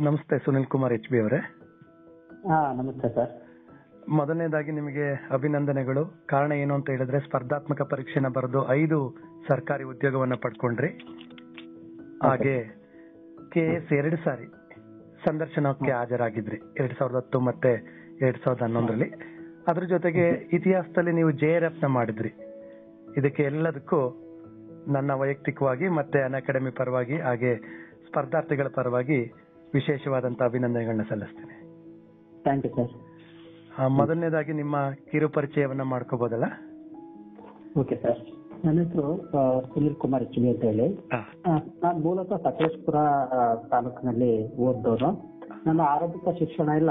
ನಮಸ್ತೆ Sunil Kumar H B ಅವರೇ. ಹಾ ನಮಸ್ತೆ ಸರ್. ಮೊದಲನೇದಾಗಿ ನಿಮಗೆ ಅಭಿನಂದನೆಗಳು. ಕಾರಣ ಏನು ಅಂತ ಹೇಳಿದ್ರೆ ಸ್ಪರ್ಧಾತ್ಮಕ ಪರೀಕ್ಷೆನ ಬರೆದು ಐದು ಸರ್ಕಾರಿ ಉದ್ಯೋಗವನ್ನ ಪಡ್ಕೊಂಡ್ರಿ. ಹಾಗೆ ಕೆ ಎಸ್ ಎರಡು ಸಾರಿ ಸಂದರ್ಶನಕ್ಕೆ ಹಾಜರಾಗಿದ್ರಿ. ಎರಡ್ ಸಾವಿರದ ಹತ್ತು ಮತ್ತೆ ಎರಡ್ ಸಾವಿರದ ಹನ್ನೊಂದರಲ್ಲಿ. ಅದ್ರ ಜೊತೆಗೆ ಇತಿಹಾಸದಲ್ಲಿ ನೀವು ಜೆ ಆರ್ ಎಫ್ನ ಮಾಡಿದ್ರಿ. ಇದಕ್ಕೆ ಎಲ್ಲದಕ್ಕೂ ನನ್ನ ವೈಯಕ್ತಿಕವಾಗಿ ಮತ್ತೆ ಅನ್ ಅಕಾಡೆಮಿ ಪರವಾಗಿ ಹಾಗೆ ಸ್ಪರ್ಧಾರ್ಥಿಗಳ ಪರವಾಗಿ ವಿಶೇಷವಾದಂತ ಅಭಿನಂದನೆಗಳನ್ನ ಸಲ್ಲಿಸ್ತೇನೆ. ಥ್ಯಾಂಕ್ ಯು ಸರ್ ಮೊದಲನೇದಾಗಿ ನಿಮ್ಮ ಕಿರು ಪರಿಚಯವನ್ನ ಮಾಡ್ಕೋಬಹುದಲ್ಲ ಓಕೆ ಸರ್ ನನ್ನ ಹೆಸರು ಸುನೀಲ್ ಕುಮಾರ್ ಎಚ್ ಅಂತ ಹೇಳಿ. ನಾನು ಮೂಲತಃ ಸಕಲೇಶ್ಪುರ ತಾಲೂಕಿನಲ್ಲಿ ಓದ್ದವನು. ನನ್ನ ಆರಂಭಿಕ ಶಿಕ್ಷಣ ಎಲ್ಲ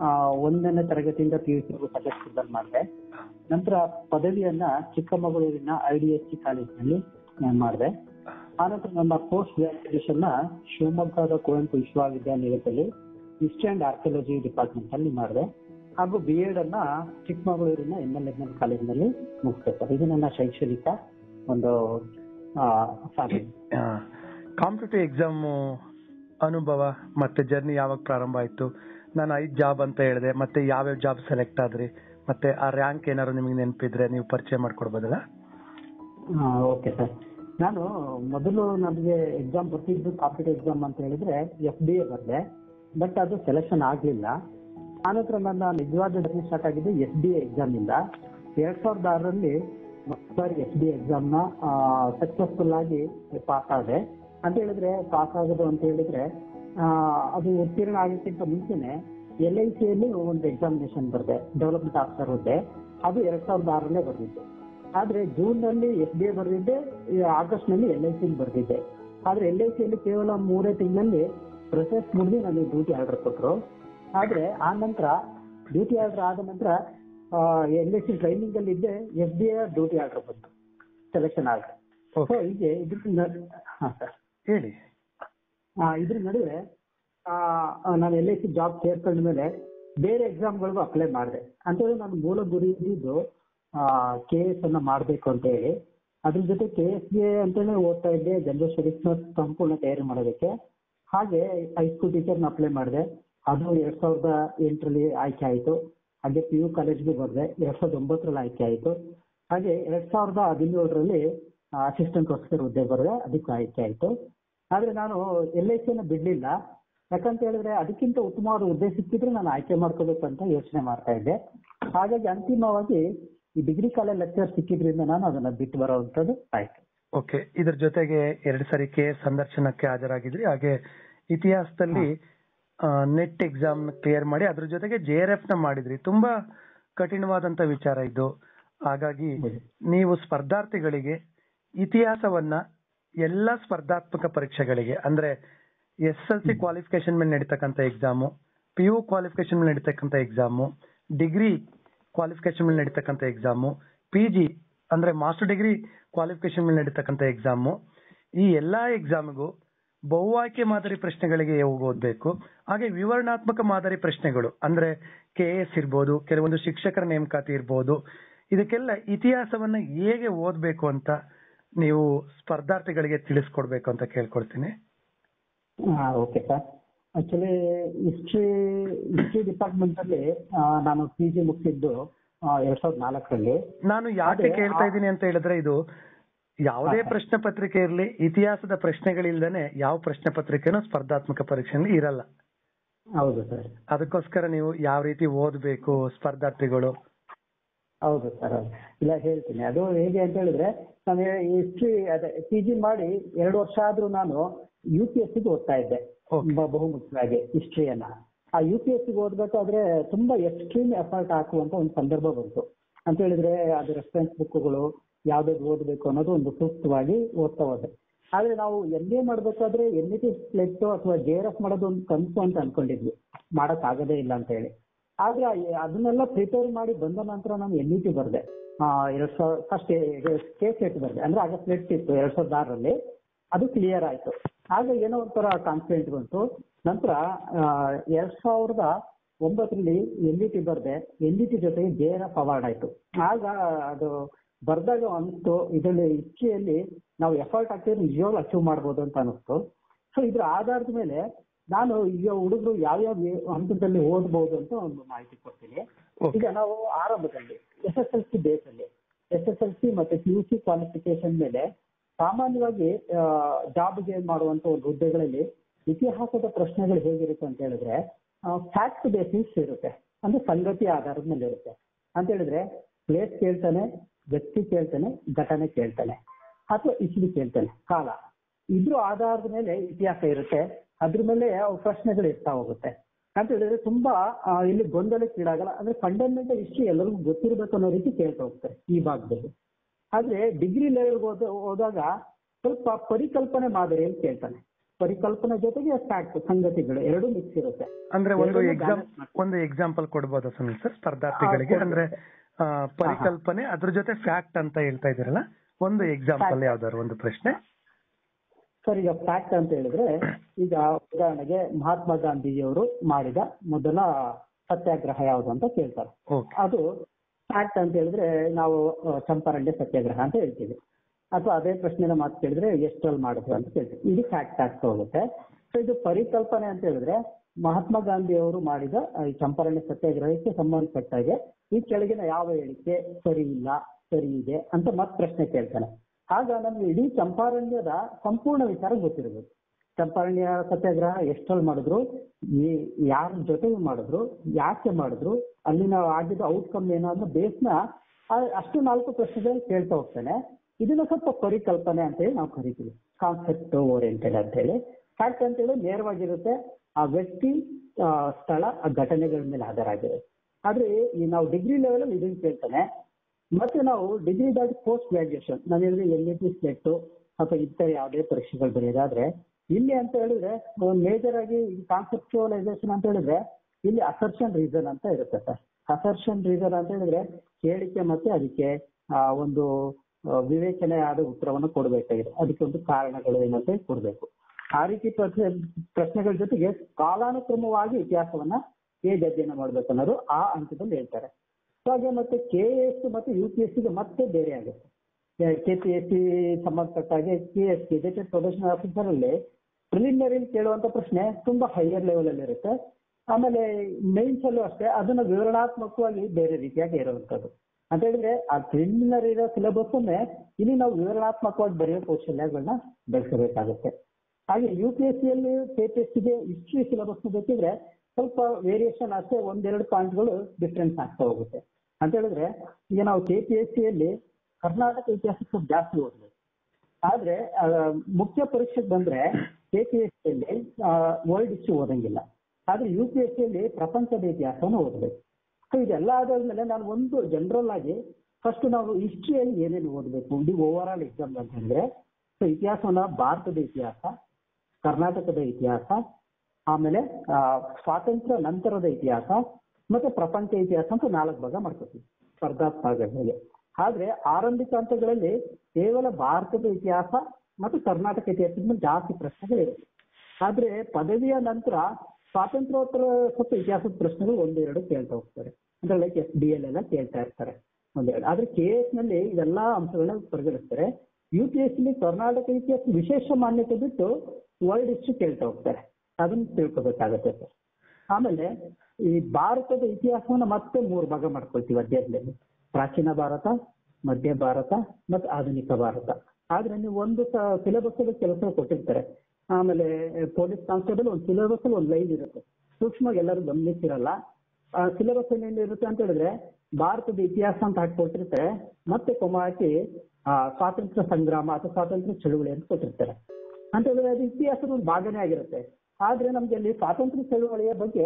ಆ, ಒಂದನೇ ತರಗತಿಯಿಂದ ಪಿ ಯು ಸಿ ಸಕಲೇಶ್ಪುರದಲ್ಲಿ ಮಾಡಿದೆ. ನಂತರ ಪದವಿಯನ್ನ ಚಿಕ್ಕಮಗಳೂರಿನ ಐ ಡಿ ಎಸ್ ಸಿ ಕಾಲೇಜಿನಲ್ಲಿ ಮಾಡಿದೆ. ಆನಂತರ ನನ್ನ ಪೋಸ್ಟ್ ಗ್ರಾಜುಯೇಷನ್ನ ಶಿವಮೊಗ್ಗದ ಕುವೆಂಪು ವಿಶ್ವವಿದ್ಯಾನಿಲಯದಲ್ಲಿ ಹಿಸ್ಟ್ರಿ ಅಂಡ್ ಆರ್ಕಿಯಾಲಜಿ ಡಿಪಾರ್ಟ್ಮೆಂಟ್ ಅಲ್ಲಿ ಮಾಡಿದೆ. ಹಾಗೂ ಬಿ ಎಡ್ ಅನ್ನ ಚಿಕ್ಕಮಗಳೂರಿನ ಎಂ ಎಲ್ ಎಂ ಕಾಲೇಜಿನಲ್ಲಿ ಮುಗಿಸ್ತೆ ಸರ್ ಇದು ನನ್ನ ಶೈಕ್ಷಣಿಕ ಒಂದು ಕಾಂಪಿಟೇಟಿವ್ ಎಕ್ಸಾಮ್ ಅನುಭವ ಮತ್ತೆ ಜರ್ನಿ ಯಾವಾಗ ಪ್ರಾರಂಭ ಆಯ್ತು? ನಾನು ಐದು ಜಾಬ್ ಅಂತ ಹೇಳಿದೆ. ಮತ್ತೆ ಯಾವ್ಯಾವ ಜಾಬ್ ಸೆಲೆಕ್ಟ್ ಆದ್ರಿ? ಮತ್ತೆ ಆ ರ್ಯಾಂಕ್ ಏನಾದ್ರು ನಿಮಗೆ ನೆನಪಿದ್ರೆ ನೀವು ಪರಿಚಯ ಮಾಡ್ಕೊಡ್ಬೋದಲ್ಲ? Okay sir. ನಾನು ಮೊದಲು ನನಗೆ ಎಕ್ಸಾಮ್ ಬರ್ತಿದ್ದು ಕಾಂಪಿಟೇಟಿವ್ ಎಕ್ಸಾಮ್ ಅಂತ ಹೇಳಿದ್ರೆ ಎಫ್ ಡಿ ಎ ಬರದೆ ಬಟ್ ಅದು ಸೆಲೆಕ್ಷನ್ ಆಗಲಿಲ್ಲ. ಆನಂತರ ನನ್ನ ನಿಜವಾದ ಜರ್ನಿ ಸ್ಟಾರ್ಟ್ ಆಗಿದ್ದು ಎಸ್ ಡಿ ಎ ಎಕ್ಸಾಮ್ ಇಂದ. ಎರಡ್ ಸಾವಿರದ ಆರರಲ್ಲಿ ಬಾರಿ ಎಸ್ ಡಿ ಎಕ್ಸಾಮ್ನ ಸಕ್ಸಸ್ಫುಲ್ ಆಗಿ ಪಾಸ್ ಆದೆ. ಅಂತ ಹೇಳಿದ್ರೆ ಪಾಸ್ ಆಗೋದು ಅಂತ ಹೇಳಿದ್ರೆ ಅದು ಉತ್ತೀರ್ಣ ಆಗೋಕ್ಕಿಂತ ಮುಂಚೆನೆ ಎಲ್ ಐ ಸಿಯಲ್ಲಿ ಒಂದು ಎಕ್ಸಾಮಿನೇಷನ್ ಬರ್ದೆ ಡೆವಲಪ್ಮೆಂಟ್ ಆಫೀಸರ್ ಹುದ್ದೆ. ಅದು ಎರಡ್ ಸಾವಿರದ ಆರಲ್ಲೇ ಬರ್ದಿತ್ತು. ಆದ್ರೆ ಜೂನ್ನಲ್ಲಿ ಎಸ್ ಡಿ ಎ ಬರೆದಿದ್ದೆ ಆಗಸ್ಟ್ನಲ್ಲಿ ಎಲ್ ಐ ಸಿ ಬರೆದಿದ್ದೆ. ಆದ್ರೆ ಎಲ್ ಐ ಸಿಯಲ್ಲಿ ಕೇವಲ ಮೂರೇ ತಿಂಗಳಲ್ಲಿ ಪ್ರೊಸೆಸ್ ಮುಗಿದು ನನಗೆ ಡ್ಯೂಟಿ ಆರ್ಡರ್ ಕೊಟ್ಟರು ಆದ್ರೆ ಆ ನಂತರ ಡ್ಯೂಟಿ ಆರ್ಡರ್ ಆದ ನಂತರ ಎಲ್ ಐ ಸಿ ಟ್ರೈನಿಂಗ್ ಅಲ್ಲಿ ಇದ್ದೆ S D A duty order ಬಂತು ಸೆಲೆಕ್ಷನ್ ಆರ್ಡರ್ ಸೊ ಹೀಗೆ ಇದ್ರ ಹಾಂ ಸರ್ ಹೇಳಿ. ಇದ್ರ ನಡುವೆ ನಾನು ಎಲ್ ಐ ಸಿ ಜಾಬ್ ಸೇರ್ಕೊಂಡ ಮೇಲೆ ಬೇರೆ ಎಕ್ಸಾಮ್ಗಳಿಗೂ ಅಪ್ಲೈ ಮಾಡಿದೆ. ಅಂತೇಳಿ ನಾನು ಮೂಲ ಗುರಿ ಇದ್ದಿದ್ದು ಕೆ ಎಸ್ ಅನ್ನ ಮಾಡಬೇಕು ಅಂತ ಹೇಳಿ. ಅದ್ರ ಜೊತೆ ಕೆ ಎಸ್ಗೆ ಅಂತಾನೆ ಓದ್ತಾ ಇದ್ದೆ ಜನರಲ್ ಸ್ಟಡೀಸ್ ಸಂಪೂರ್ಣ ತಯಾರಿ ಮಾಡೋದಕ್ಕೆ. ಹಾಗೆ ಹೈಸ್ಕೂಲ್ ಟೀಚರ್ನ ಅಪ್ಲೈ ಮಾಡಿದೆ. ಅದು ಎರಡ್ ಸಾವಿರದ ಎಂಟರಲ್ಲಿ ಆಯ್ಕೆ ಆಯಿತು. ಹಾಗೆ ಪಿ ಯು ಕಾಲೇಜ್ಗೆ ಬರೆದೆ. ಎರಡ್ ಸಾವಿರದ ಒಂಬತ್ತರಲ್ಲಿ ಆಯ್ಕೆ ಆಯಿತು. ಹಾಗೆ ಎರಡ್ ಸಾವಿರದ ಹದಿನೇಳರಲ್ಲಿ ಅಸಿಸ್ಟೆಂಟ್ ಪ್ರೊಫೆಸರ್ ಹುದ್ದೆ ಬರೆದೆ. ಅದಕ್ಕೂ ಆಯ್ಕೆ ಆಯಿತು. ಆದ್ರೆ ನಾನು ಎಲ್ ಐ ಸಿನ ಬಿಡ್ಲಿಲ್ಲ. ಯಾಕಂತ ಹೇಳಿದ್ರೆ ಅದಕ್ಕಿಂತ ಉತ್ತಮವಾದ ಹುದ್ದೆ ಸಿಕ್ಕಿದ್ರೆ ನಾನು ಆಯ್ಕೆ ಮಾಡ್ಕೋಬೇಕು ಅಂತ ಯೋಚನೆ ಮಾಡ್ತಾ ಇದ್ದೆ. ಹಾಗಾಗಿ ಅಂತಿಮವಾಗಿ ಈ ಡಿಗ್ರಿ ಕಾಲೇಜ್ ಲೆಕ್ಚರ್ ಸಿಕ್ಕಿದ್ರಿಂದ ನಾನು ಅದನ್ನ ಬಿಟ್ಟು ಬರೋವಂಥದ್ದು ಆಯ್ತು. ಓಕೆ ಇದ್ರ ಜೊತೆಗೆ ಎರಡು ಸಾರಿ ಕೆ ಸಂದರ್ಶನಕ್ಕೆ ಹಾಜರಾಗಿದ್ರಿ. ಹಾಗೆ ಇತಿಹಾಸದಲ್ಲಿ ನೆಟ್ ಎಕ್ಸಾಮ್ ಕ್ಲಿಯರ್ ಮಾಡಿ ಅದ್ರ ಜೊತೆಗೆ ಜೆ ಆರ್ ಎಫ್ನ ಮಾಡಿದ್ರಿ. ತುಂಬಾ ಕಠಿಣವಾದಂತ ವಿಚಾರ ಇದು. ಹಾಗಾಗಿ ನೀವು ಸ್ಪರ್ಧಾರ್ಥಿಗಳಿಗೆ ಇತಿಹಾಸವನ್ನ ಎಲ್ಲ ಸ್ಪರ್ಧಾತ್ಮಕ ಪರೀಕ್ಷೆಗಳಿಗೆ ಅಂದ್ರೆ ಎಸ್ ಎಲ್ ಸಿ ಕ್ವಾಲಿಫಿಕೇಶನ್ ಮೇಲೆ ನಡೀತಕ್ಕಂಥ ಎಕ್ಸಾಮು ಪಿ ಯು ಕ್ವಾಲಿಫಿಕೇಶನ್ ಮೇಲೆ ನಡೀತಕ್ಕಂಥ ಎಕ್ಸಾಮು ಡಿಗ್ರಿ ಕ್ವಾಲಿಫಿಕೇಶನ್ ಮೇಲೆ ನಡೀತಕ್ಕಂಥ ಎಕ್ಸಾಮು ಪಿ ಜಿ ಅಂದ್ರೆ ಮಾಸ್ಟರ್ ಡಿಗ್ರಿ ಕ್ವಾಲಿಫಿಕೇಶನ್ ಮೇಲೆ ನಡೀತಕ್ಕಂಥ ಎಕ್ಸಾಮು ಈ ಎಲ್ಲಾ ಎಕ್ಸಾಮ್ಗೂ ಬಹು ಆಯ್ಕೆ ಮಾದರಿ ಪ್ರಶ್ನೆಗಳಿಗೆ ಓದ್ಬೇಕು ಹಾಗೆ ವಿವರಣಾತ್ಮಕ ಮಾದರಿ ಪ್ರಶ್ನೆಗಳು ಅಂದ್ರೆ ಕೆ ಎಸ್ ಇರ್ಬೋದು, ಕೆಲವೊಂದು ಶಿಕ್ಷಕರ ನೇಮಕಾತಿ ಇರ್ಬೋದು, ಇದಕ್ಕೆಲ್ಲ ಇತಿಹಾಸವನ್ನ ಹೇಗೆ ಓದ್ಬೇಕು ಅಂತ ನೀವು ಸ್ಪರ್ಧಾರ್ಥಿಗಳಿಗೆ ತಿಳಿಸ್ಕೊಡ್ಬೇಕು ಅಂತ ಕೇಳ್ಕೊಳ್ತೀನಿ. Okay sir actually history history department ಅಲ್ಲಿ ಆ, ನಾನು ಪಿ ಜಿ ಮುಗಿಸಿದ್ದು ಎರಡ್ ಸಾವಿರದ ನಾಲ್ಕರಲ್ಲಿ. ನಾನು ಯಾಕೆ ಕೇಳ್ತಾ ಇದ್ದೀನಿ ಅಂತ ಹೇಳಿದ್ರೆ ಇದು ಯಾವುದೇ ಪ್ರಶ್ನೆ ಪತ್ರಿಕೆ ಇರಲಿ ಇತಿಹಾಸದ ಪ್ರಶ್ನೆಗಳಿಲ್ದೇನೆ ಯಾವ ಪ್ರಶ್ನೆ ಪತ್ರಿಕೆನೂ ಸ್ಪರ್ಧಾತ್ಮಕ ಪರೀಕ್ಷೆಯಲ್ಲಿ ಇರಲ್ಲ. ಹೌದು ಸರ್. ಅದಕ್ಕೋಸ್ಕರ ನೀವು ಯಾವ ರೀತಿ ಓದಬೇಕು ಸ್ಪರ್ಧಾರ್ಥಿಗಳು? ಹೌದು ಸರ್ ಇಲ್ಲ ಹೇಳ್ತೀನಿ. ಅದು ಹೇಗೆ ಅಂತ ಹೇಳಿದ್ರೆ ನಾನು ಹಿಸ್ಟ್ರಿ ಅದೇ ಪಿ ಜಿ ಮಾಡಿ ಎರಡು ವರ್ಷ ಆದ್ರೂ ನಾನು ಯು ಪಿ ಎಸ್ಗೆ ಓದ್ತಾ ಇದ್ದೆ. ಬಹುಮುಖ್ಯವಾಗಿ ಹಿಸ್ಟ್ರಿಯನ್ನ. ಆ ಯು ಪಿ ಎಸ್ಗೆ ಓದ್ಬೇಕಾದ್ರೆ ತುಂಬಾ ಎಕ್ಸ್ಟ್ರೀಮ್ ಎಫರ್ಟ್ ಹಾಕುವಂತ ಒಂದು ಸಂದರ್ಭ ಬಂತು. ಅಂತ ಹೇಳಿದ್ರೆ ಅದು ರೆಫರೆನ್ಸ್ ಬುಕ್ಗಳು ಯಾವ್ದಾದ್ರು ಓದಬೇಕು ಅನ್ನೋದು ಒಂದು ಸೂಕ್ತವಾಗಿ ಓದ್ತಾ ಹೋದೆ. ಆದ್ರೆ ನಾವು ಎಂ ಎ ಮಾಡ್ಬೇಕಾದ್ರೆ ಎನ್ ಇ ಟಿ ಅಥವಾ ಜೆ ಆರ್ ಎಫ್ ಮಾಡೋದು ಒಂದು ಕನಸು ಅಂತ ಅನ್ಕೊಂಡಿದ್ವಿ. ಮಾಡಕ್ ಆಗದೇ ಇಲ್ಲ ಅಂತ ಹೇಳಿ. ಆದ್ರೆ ಅದನ್ನೆಲ್ಲ ಪ್ರಿಪೇರ್ ಮಾಡಿ ಬಂದ ನಂತರ ನಾನು ಎನ್ ಇ ಟಿ ಬರ್ದೆ. ಆ, ಎರಡ್ ಸಾವಿರ ಫಸ್ಟ್ ಕೆ ಸೆಟ್ ಬರ್ದೆ. ಅಂದ್ರೆ ಆಗ ಸ್ಲೆಟ್ ಇತ್ತು ಎರಡ್ ಸಾವಿರದ ಆರರಲ್ಲಿ. ಅದು ಕ್ಲಿಯರ್ ಆಯ್ತು. ಆಗ ಏನೋ ಒಂಥರ ಕಾನ್ಫಿಡೆಂಟ್ ಬಂತು. ನಂತರ ಎರಡ್ ಸಾವಿರದ ಒಂಬತ್ತರಲ್ಲಿ ಎಲ್ ಇ ಟಿ ಬರ್ದೆ. ಎಲ್ ಇ ಟಿ ಜೊತೆಗೆ ಜೆ ಎನ್ ಎಫ್ ಅವಾರ್ಡ್ ಆಯ್ತು. ಆಗ ಅದು ಬರ್ದಾಗ ಅನಿಸ್ತು ಇದರಲ್ಲಿ ಹಿಸ್ಟ್ರಿಯಲ್ಲಿ ನಾವು ಎಫರ್ಟ್ ಹಾಕಿದ್ರೆ ನಿಜವಾಗ್ಲೂ ಅಚೀವ್ ಮಾಡ್ಬೋದು ಅಂತ ಅನಿಸ್ತು. ಸೊ ಇದ್ರ ಆಧಾರದ ಮೇಲೆ ನಾನು ಈಗ ಹುಡುಗರು ಯಾವ್ಯಾವ ಹಂತದಲ್ಲಿ ಓದ್ಬಹುದು ಅಂತ ಒಂದು ಮಾಹಿತಿ ಕೊಡ್ತೀನಿ. ಈಗ ನಾವು ಆರಂಭದಲ್ಲಿ S S L C base ಅಲ್ಲಿ ಎಸ್ ಎಸ್ ಎಲ್ ಸಿ ಮತ್ತೆ ಪಿ ಯು ಸಿ ಕ್ವಾಲಿಫಿಕೇಶನ್ ಮೇಲೆ ಸಾಮಾನ್ಯವಾಗಿ ಜಾಬ್ಗೆ ಮಾಡುವಂತ ಒಂದು ಹುದ್ದೆಗಳಲ್ಲಿ ಇತಿಹಾಸದ ಪ್ರಶ್ನೆಗಳು ಹೇಗಿರುತ್ತೆ ಅಂತ ಹೇಳಿದ್ರೆ ಫ್ಯಾಕ್ಟ್ ಬೇಸಿಸ್ ಇರುತ್ತೆ. ಅಂದ್ರೆ ಸಂಗತಿ ಆಧಾರದ ಮೇಲೆ ಇರುತ್ತೆ. ಅಂತ ಹೇಳಿದ್ರೆ ಪ್ಲೇಸ್ ಕೇಳ್ತಾನೆ, ವ್ಯಕ್ತಿ ಕೇಳ್ತಾನೆ, ಘಟನೆ ಕೇಳ್ತಾನೆ, ಅಥವಾ ಇಸ್ವಿ ಕೇಳ್ತಾನೆ, ಕಾಲ. ಇದ್ರ ಆಧಾರದ ಮೇಲೆ ಇತಿಹಾಸ ಇರುತ್ತೆ. ಅದ್ರ ಮೇಲೆ ಅವ್ರ ಪ್ರಶ್ನೆಗಳು ಇರ್ತಾ ಹೋಗುತ್ತೆ. ಅಂತ ಹೇಳಿದ್ರೆ ತುಂಬಾ ಇಲ್ಲಿ ಇಲ್ಲಿ ಗೊಂದಲಕ್ಕೀಡಾಗಲ್ಲ. ಅಂದ್ರೆ ಫಂಡಮೆಂಟಲ್ ಹಿಸ್ಟ್ರಿ ಎಲ್ಲರಿಗೂ ಗೊತ್ತಿರಬೇಕು ಅನ್ನೋ ರೀತಿ ಕೇಳ್ತಾ ಹೋಗ್ತಾರೆ ಈ ಭಾಗದಲ್ಲಿ. ಆದ್ರೆ ಡಿಗ್ರಿ ಲೆವೆಲ್ ಹೋದ ಹೋದಾಗ ಸ್ವಲ್ಪ ಪರಿಕಲ್ಪನೆ ಮಾದರಿ ಅಂತ ಕೇಳ್ತಾನೆ. ಪರಿಕಲ್ಪನೆ ಜೊತೆಗೆ ಫ್ಯಾಕ್ಟ್ ಸಂಗತಿಗಳು ಎರಡು ಮಿಕ್ಸ್ ಇರುತ್ತೆ. ಅಂದ್ರೆ ಒಂದು ಎಕ್ಸಾಮ್ ಒಂದು ಎಕ್ಸಾಂಪಲ್ ಕೊಡ್ಬೋದಾ ಸುನಿಲ್ ಸರ್ ಸ್ಪರ್ಧಾರ್ಥಿಗಳಿಗೆ. ಅಂದ್ರೆ ಪರಿಕಲ್ಪನೆ ಅದ್ರ ಜೊತೆ ಫ್ಯಾಕ್ಟ್ ಅಂತ ಹೇಳ್ತಾ ಇದ್ರಲ್ಲ ಒಂದು ಎಕ್ಸಾಂಪಲ್. ಯಾವ್ದಾದ್ರು ಒಂದು ಪ್ರಶ್ನೆ? ಸರ್ ಈಗ ಫ್ಯಾಕ್ಟ್ ಅಂತ ಹೇಳಿದ್ರೆ ಈಗ ಉದಾಹರಣೆಗೆ ಮಹಾತ್ಮ ಗಾಂಧೀಜಿ ಅವರು ಮಾಡಿದ ಮೊದಲ ಸತ್ಯಾಗ್ರಹ ಯಾವುದು ಅಂತ ಕೇಳ್ತಾರೆ. ಅದು ಫ್ಯಾಕ್ಟ್ ಅಂತ ಹೇಳಿದ್ರೆ ನಾವು ಚಂಪಾರಣ್ಯ ಸತ್ಯಾಗ್ರಹ ಅಂತ ಹೇಳ್ತೀವಿ. ಅಥವಾ ಅದೇ ಪ್ರಶ್ನೆನ ಮಾತು ಕೇಳಿದ್ರೆ ಎಷ್ಟರಲ್ಲಿ ಮಾಡಿದ್ರು ಅಂತ ಕೇಳ್ತೀವಿ. ಇದು ಫ್ಯಾಕ್ಟ್ ಆಗ್ತಾ ಹೋಗುತ್ತೆ. ಸೊ ಇದು ಪರಿಕಲ್ಪನೆ ಅಂತ ಹೇಳಿದ್ರೆ ಮಹಾತ್ಮ ಗಾಂಧಿ ಅವರು ಮಾಡಿದ ಈ ಚಂಪಾರಣ್ಯ ಸತ್ಯಾಗ್ರಹಕ್ಕೆ ಸಂಬಂಧಪಟ್ಟ ಹಾಗೆ ಈ ಕೆಳಗಿನ ಯಾವ ಹೇಳಿಕೆ ಸರಿ ಇಲ್ಲ, ಸರಿ ಇದೆ ಅಂತ ಮತ್ ಪ್ರಶ್ನೆ ಕೇಳ್ತಾನೆ. ಆಗ ನಮ್ಗೆ ಇಡೀ ಚಂಪಾರಣ್ಯದ ಸಂಪೂರ್ಣ ವಿಚಾರ ಗೊತ್ತಿರಬೇಕು. ಚಂಪಾರಣ್ಯ ಸತ್ಯಾಗ್ರಹ ಎಷ್ಟರಲ್ಲಿ ಮಾಡಿದ್ರು, ಈ- ಯಾರ ಜೊತೆಗೆ ಮಾಡಿದ್ರು, ಯಾಕೆ ಮಾಡಿದ್ರು ಅಲ್ಲಿ ನಾವು ಆಗಿದ್ದ ಔಟ್ಕಮ್ ಏನು ಅನ್ನೋ ಬೇಸ್ನ ಅಷ್ಟು ನಾಲ್ಕು ಪ್ರಶ್ನೆಗಳು ಕೇಳ್ತಾ ಹೋಗ್ತಾನೆ. ಇದನ್ನ ಸ್ವಲ್ಪ ಪರಿಕಲ್ಪನೆ ಅಂತ ಹೇಳಿ ನಾವು ಕರಿತೀವಿ. ಕಾನ್ಸೆಪ್ಟ್ ಓರಿಯೆಂಟೆಡ್ ಅಂತ ಹೇಳಿ. ಫ್ಯಾಕ್ಟ್ ಅಂತ ಹೇಳಿ ನೇರವಾಗಿರುತ್ತೆ. ಆ ವ್ಯಕ್ತಿ ಸ್ಥಳ, ಆ ಘಟನೆಗಳ ಮೇಲೆ ಆಧಾರ ಆಗಿರುತ್ತೆ ಆದ್ರೆ ಈ ನಾವು ಡಿಗ್ರಿ ಲೆವೆಲ್ ಅಲ್ಲಿ ಇದನ್ನ ಕೇಳ್ತಾನೆ. ಮತ್ತೆ ನಾವು ಡಿಗ್ರಿ ದಾಟಿ ಪೋಸ್ಟ್ ಗ್ರಾಜುಯೇಷನ್ ನಾನು ಹೇಳಿದ್ರೆ ಎಲ್ ಎ ಪಿ ಸ್ಲೆಟ್ ಅಥವಾ ಇತರ ಯಾವುದೇ ಪರೀಕ್ಷೆಗಳು ಬರೆಯೋದಾದ್ರೆ ಇಲ್ಲಿ ಅಂತ ಹೇಳಿದ್ರೆ ಮೇಜರ್ ಆಗಿ ಕಾನ್ಸೆಪ್ಚುವಲೈಸೇಷನ್ ಅಂತ ಹೇಳಿದ್ರೆ ಇಲ್ಲಿ ಅಸರ್ಷನ್ ರೀಸನ್ ಅಂತ ಇರುತ್ತೆ ಸರ್. ಅಸರ್ಷನ್ ರೀಸನ್ ಅಂತ ಹೇಳಿದ್ರೆ ಹೇಳಿಕೆ ಮತ್ತೆ ಅದಕ್ಕೆ ಆ, ಒಂದು ವಿವೇಚನೆ ಆದ ಉತ್ತರವನ್ನು ಕೊಡಬೇಕಾಗಿದೆ. ಅದಕ್ಕೆ ಒಂದು ಕಾರಣಗಳು ಏನಂತ ಕೊಡಬೇಕು. ಆ ರೀತಿ ಪ್ರಶ್ನೆ ಪ್ರಶ್ನೆಗಳ ಜೊತೆಗೆ ಕಾಲಾನುಕ್ರಮವಾಗಿ ಇತಿಹಾಸವನ್ನ ಹೇಗೆ ಅಧ್ಯಯನ ಮಾಡ್ಬೇಕು ಅನ್ನೋದು ಆ ಹಂತದಲ್ಲಿ ಹೇಳ್ತಾರೆ. ಹಾಗೆ ಮತ್ತೆ ಕೆ ಎಸ್ ಮತ್ತು ಯು ಪಿ ಎಸ್ ಸಿಗೆ ಮತ್ತೆ ಬೇರೆ ಆಗುತ್ತೆ. ಕೆ ಪಿ ಎಸ್ ಸಿ ಸಂಬಂಧಪಟ್ಟ ಹಾಗೆ K S C professional officer ಅಲ್ಲಿ ಪ್ರಿಲಿಮಿನರಿ ಕೇಳುವಂತ ಪ್ರಶ್ನೆ ತುಂಬಾ ಹೈಯರ್ ಲೆವೆಲ್ ಅಲ್ಲಿ ಇರುತ್ತೆ. ಆಮೇಲೆ ಮೈನ್ಸ್ ಅಲ್ಲೂ ಅಷ್ಟೇ ಅದನ್ನ ವಿವರಣಾತ್ಮಕವಾಗಿ ಬೇರೆ ರೀತಿಯಾಗಿ ಇರುವಂತದ್ದು ಅಂತ ಹೇಳಿದ್ರೆ ಆ ಪ್ರಿಲಿಮಿನರಿ ಇರೋ ಸಿಲೆಬಸ್ ಇಲ್ಲಿ ನಾವು ವಿವರಣಾತ್ಮಕವಾಗಿ ಬರೆಯೋ ಕೌಶಲ್ಯಗಳನ್ನ ಬೆಳೆಸಬೇಕಾಗುತ್ತೆ ಹಾಗೆ ಯು ಪಿ ಎಸ್ ಸಿಯಲ್ಲಿ ಕೆ ಪಿ ಎಸ್ ಸಿಗೆ ಹಿಸ್ಟ್ರಿ ಸಿಲೆಬಸ್ ಬೇಕಿದ್ರೆ ಸ್ವಲ್ಪ ವೇರಿಯೇಷನ್ ಅಷ್ಟೇ ಒಂದೆರಡು ಪಾಯಿಂಟ್ಗಳು ಡಿಫ್ರೆನ್ಸ್ ಆಗ್ತಾ ಹೋಗುತ್ತೆ. ಅಂತ ಹೇಳಿದ್ರೆ ಈಗ ನಾವು ಕೆ ಪಿ ಎಸ್ ಸಿಯಲ್ಲಿ ಕರ್ನಾಟಕ ಇತಿಹಾಸಕ್ಕೆ ಜಾಸ್ತಿ ಓದಬೇಕು. ಆದ್ರೆ ಮುಖ್ಯ ಪರೀಕ್ಷೆಗೆ ಬಂದ್ರೆ ಕೆ ಪಿ ಎಸ್ ಸಿಯಲ್ಲಿ ವರ್ಲ್ಡ್ ಹಿಸ್ಟ್ರಿ ಓದಂಗಿಲ್ಲ. ಆದ್ರೆ ಯು ಪಿ ಎಸ್ ಸಿಯಲ್ಲಿ ಪ್ರಪಂಚದ ಇತಿಹಾಸವನ್ನು ಓದಬೇಕು. ಸೊ ಇದೆಲ್ಲ ಆದಾದ್ಮೇಲೆ ನಾನು ಒಂದು ಜನರಲ್ ಆಗಿ ಫಸ್ಟ್ ನಾವು ಹಿಸ್ಟ್ರಿಯಲ್ಲಿ ಏನೇನು ಓದಬೇಕು? ಇಡೀ ಓವರ್ ಆಲ್ ಎಕ್ಸಾಮ್ ಅಂತಂದ್ರೆ ಸೊ, ಇತಿಹಾಸವನ್ನ ಭಾರತದ ಇತಿಹಾಸ, ಕರ್ನಾಟಕದ ಇತಿಹಾಸ, ಆಮೇಲೆ ಸ್ವಾತಂತ್ರ್ಯ ನಂತರದ ಇತಿಹಾಸ, ಮತ್ತೆ ಪ್ರಪಂಚ ಇತಿಹಾಸ ಅಂತ ನಾಲ್ಕು ಭಾಗ ಮಾಡ್ಕೋತೀವಿ. ಸ್ಪರ್ಧಾತ್ಮಕ ಆದ್ರೆ ಆರಂಭಿಕ ಹಂತಗಳಲ್ಲಿ ಕೇವಲ ಭಾರತದ ಇತಿಹಾಸ ಮತ್ತು ಕರ್ನಾಟಕ ಇತಿಹಾಸದ ಮೇಲೆ ಜಾಸ್ತಿ ಪ್ರಶ್ನೆಗಳಿವೆ ಆದ್ರೆ ಪದವಿಯ ನಂತರ ಸ್ವಾತಂತ್ರ್ಯೋತ್ತರ ಸ್ವಲ್ಪ ಇತಿಹಾಸದ ಪ್ರಶ್ನೆಗಳು ಒಂದೆರಡು ಕೇಳ್ತಾ ಹೋಗ್ತಾರೆ. ಅಂದ್ರೆ ಲೈಕ್ ಎಸ್ ಡಿ ಎಲ್ ಎಲ್ಲ ಕೇಳ್ತಾ ಇರ್ತಾರೆ ಒಂದೆರಡು ಆದ್ರೆ ಕೆ ಎಸ್ನಲ್ಲಿ ಇವೆಲ್ಲಾ ಅಂಶಗಳನ್ನ ಪರಿಗಣಿಸ್ತಾರೆ ಯು ಪಿ ಎಸ್ನಲ್ಲಿ ಕರ್ನಾಟಕ ಇತಿಹಾಸ ವಿಶೇಷ ಮಾನ್ಯತೆ ಬಿಟ್ಟು ವರ್ಲ್ಡ್ ಹಿಸ್ಟ್ರಿ ಕೇಳ್ತಾ ಹೋಗ್ತಾರೆ. ಅದನ್ನ ತಿಳ್ಕೊಬೇಕಾಗತ್ತೆ ಸರ್. ಆಮೇಲೆ ಈ ಭಾರತದ ಇತಿಹಾಸವನ್ನ ಮತ್ತೆ ಮೂರು ಭಾಗ ಮಾಡ್ಕೊಳ್ತೀವಿ ಅಧ್ಯಾಯದಲ್ಲಿ ಪ್ರಾಚೀನ ಭಾರತ, ಮಧ್ಯ ಭಾರತ ಮತ್ತು ಆಧುನಿಕ ಭಾರತ. ಆದ್ರೆ ನೀವು ಒಂದು ಸಿಲೆಬಸ್ ಅಲ್ಲಿ ಕೆಲಸ ಕೊಟ್ಟಿರ್ತಾರೆ. ಆಮೇಲೆ ಪೊಲೀಸ್ ಕಾನ್ಸ್ಟೇಬಲ್ ಒಂದು ಸಿಲೆಬಸ್ ಅಲ್ಲಿ ಒಂದು ಲೈನ್ ಇರುತ್ತೆ. ಸೂಕ್ಷ್ಮವಾಗಿ ಎಲ್ಲರೂ ಗಮನಿಸಿರಲ್ಲ. ಸಿಲೆಬಸ್ ಅಲ್ಲಿ ಏನಿರುತ್ತೆ ಅಂತ ಹೇಳಿದ್ರೆ, ಭಾರತದ ಇತಿಹಾಸ ಅಂತ ಹಾಕಿ ಕೊಟ್ಟಿರ್ತಾರೆ ಮತ್ತೆ ಕೊಮಾಕಿ ಆ, ಸ್ವಾತಂತ್ರ್ಯ ಸಂಗ್ರಾಮ ಅಥವಾ ಸ್ವಾತಂತ್ರ್ಯ ಚಳುವಳಿ ಅಂತ ಕೊಟ್ಟಿರ್ತಾರೆ. ಅಂತ ಹೇಳಿದ್ರೆ ಅದು ಇತಿಹಾಸದ ಒಂದು ಭಾಗನೇ ಆಗಿರುತ್ತೆ. ಆದ್ರೆ ನಮ್ಗೆ ಅಲ್ಲಿ ಸ್ವಾತಂತ್ರ್ಯ ಚಳುವಳಿಯ ಬಗ್ಗೆ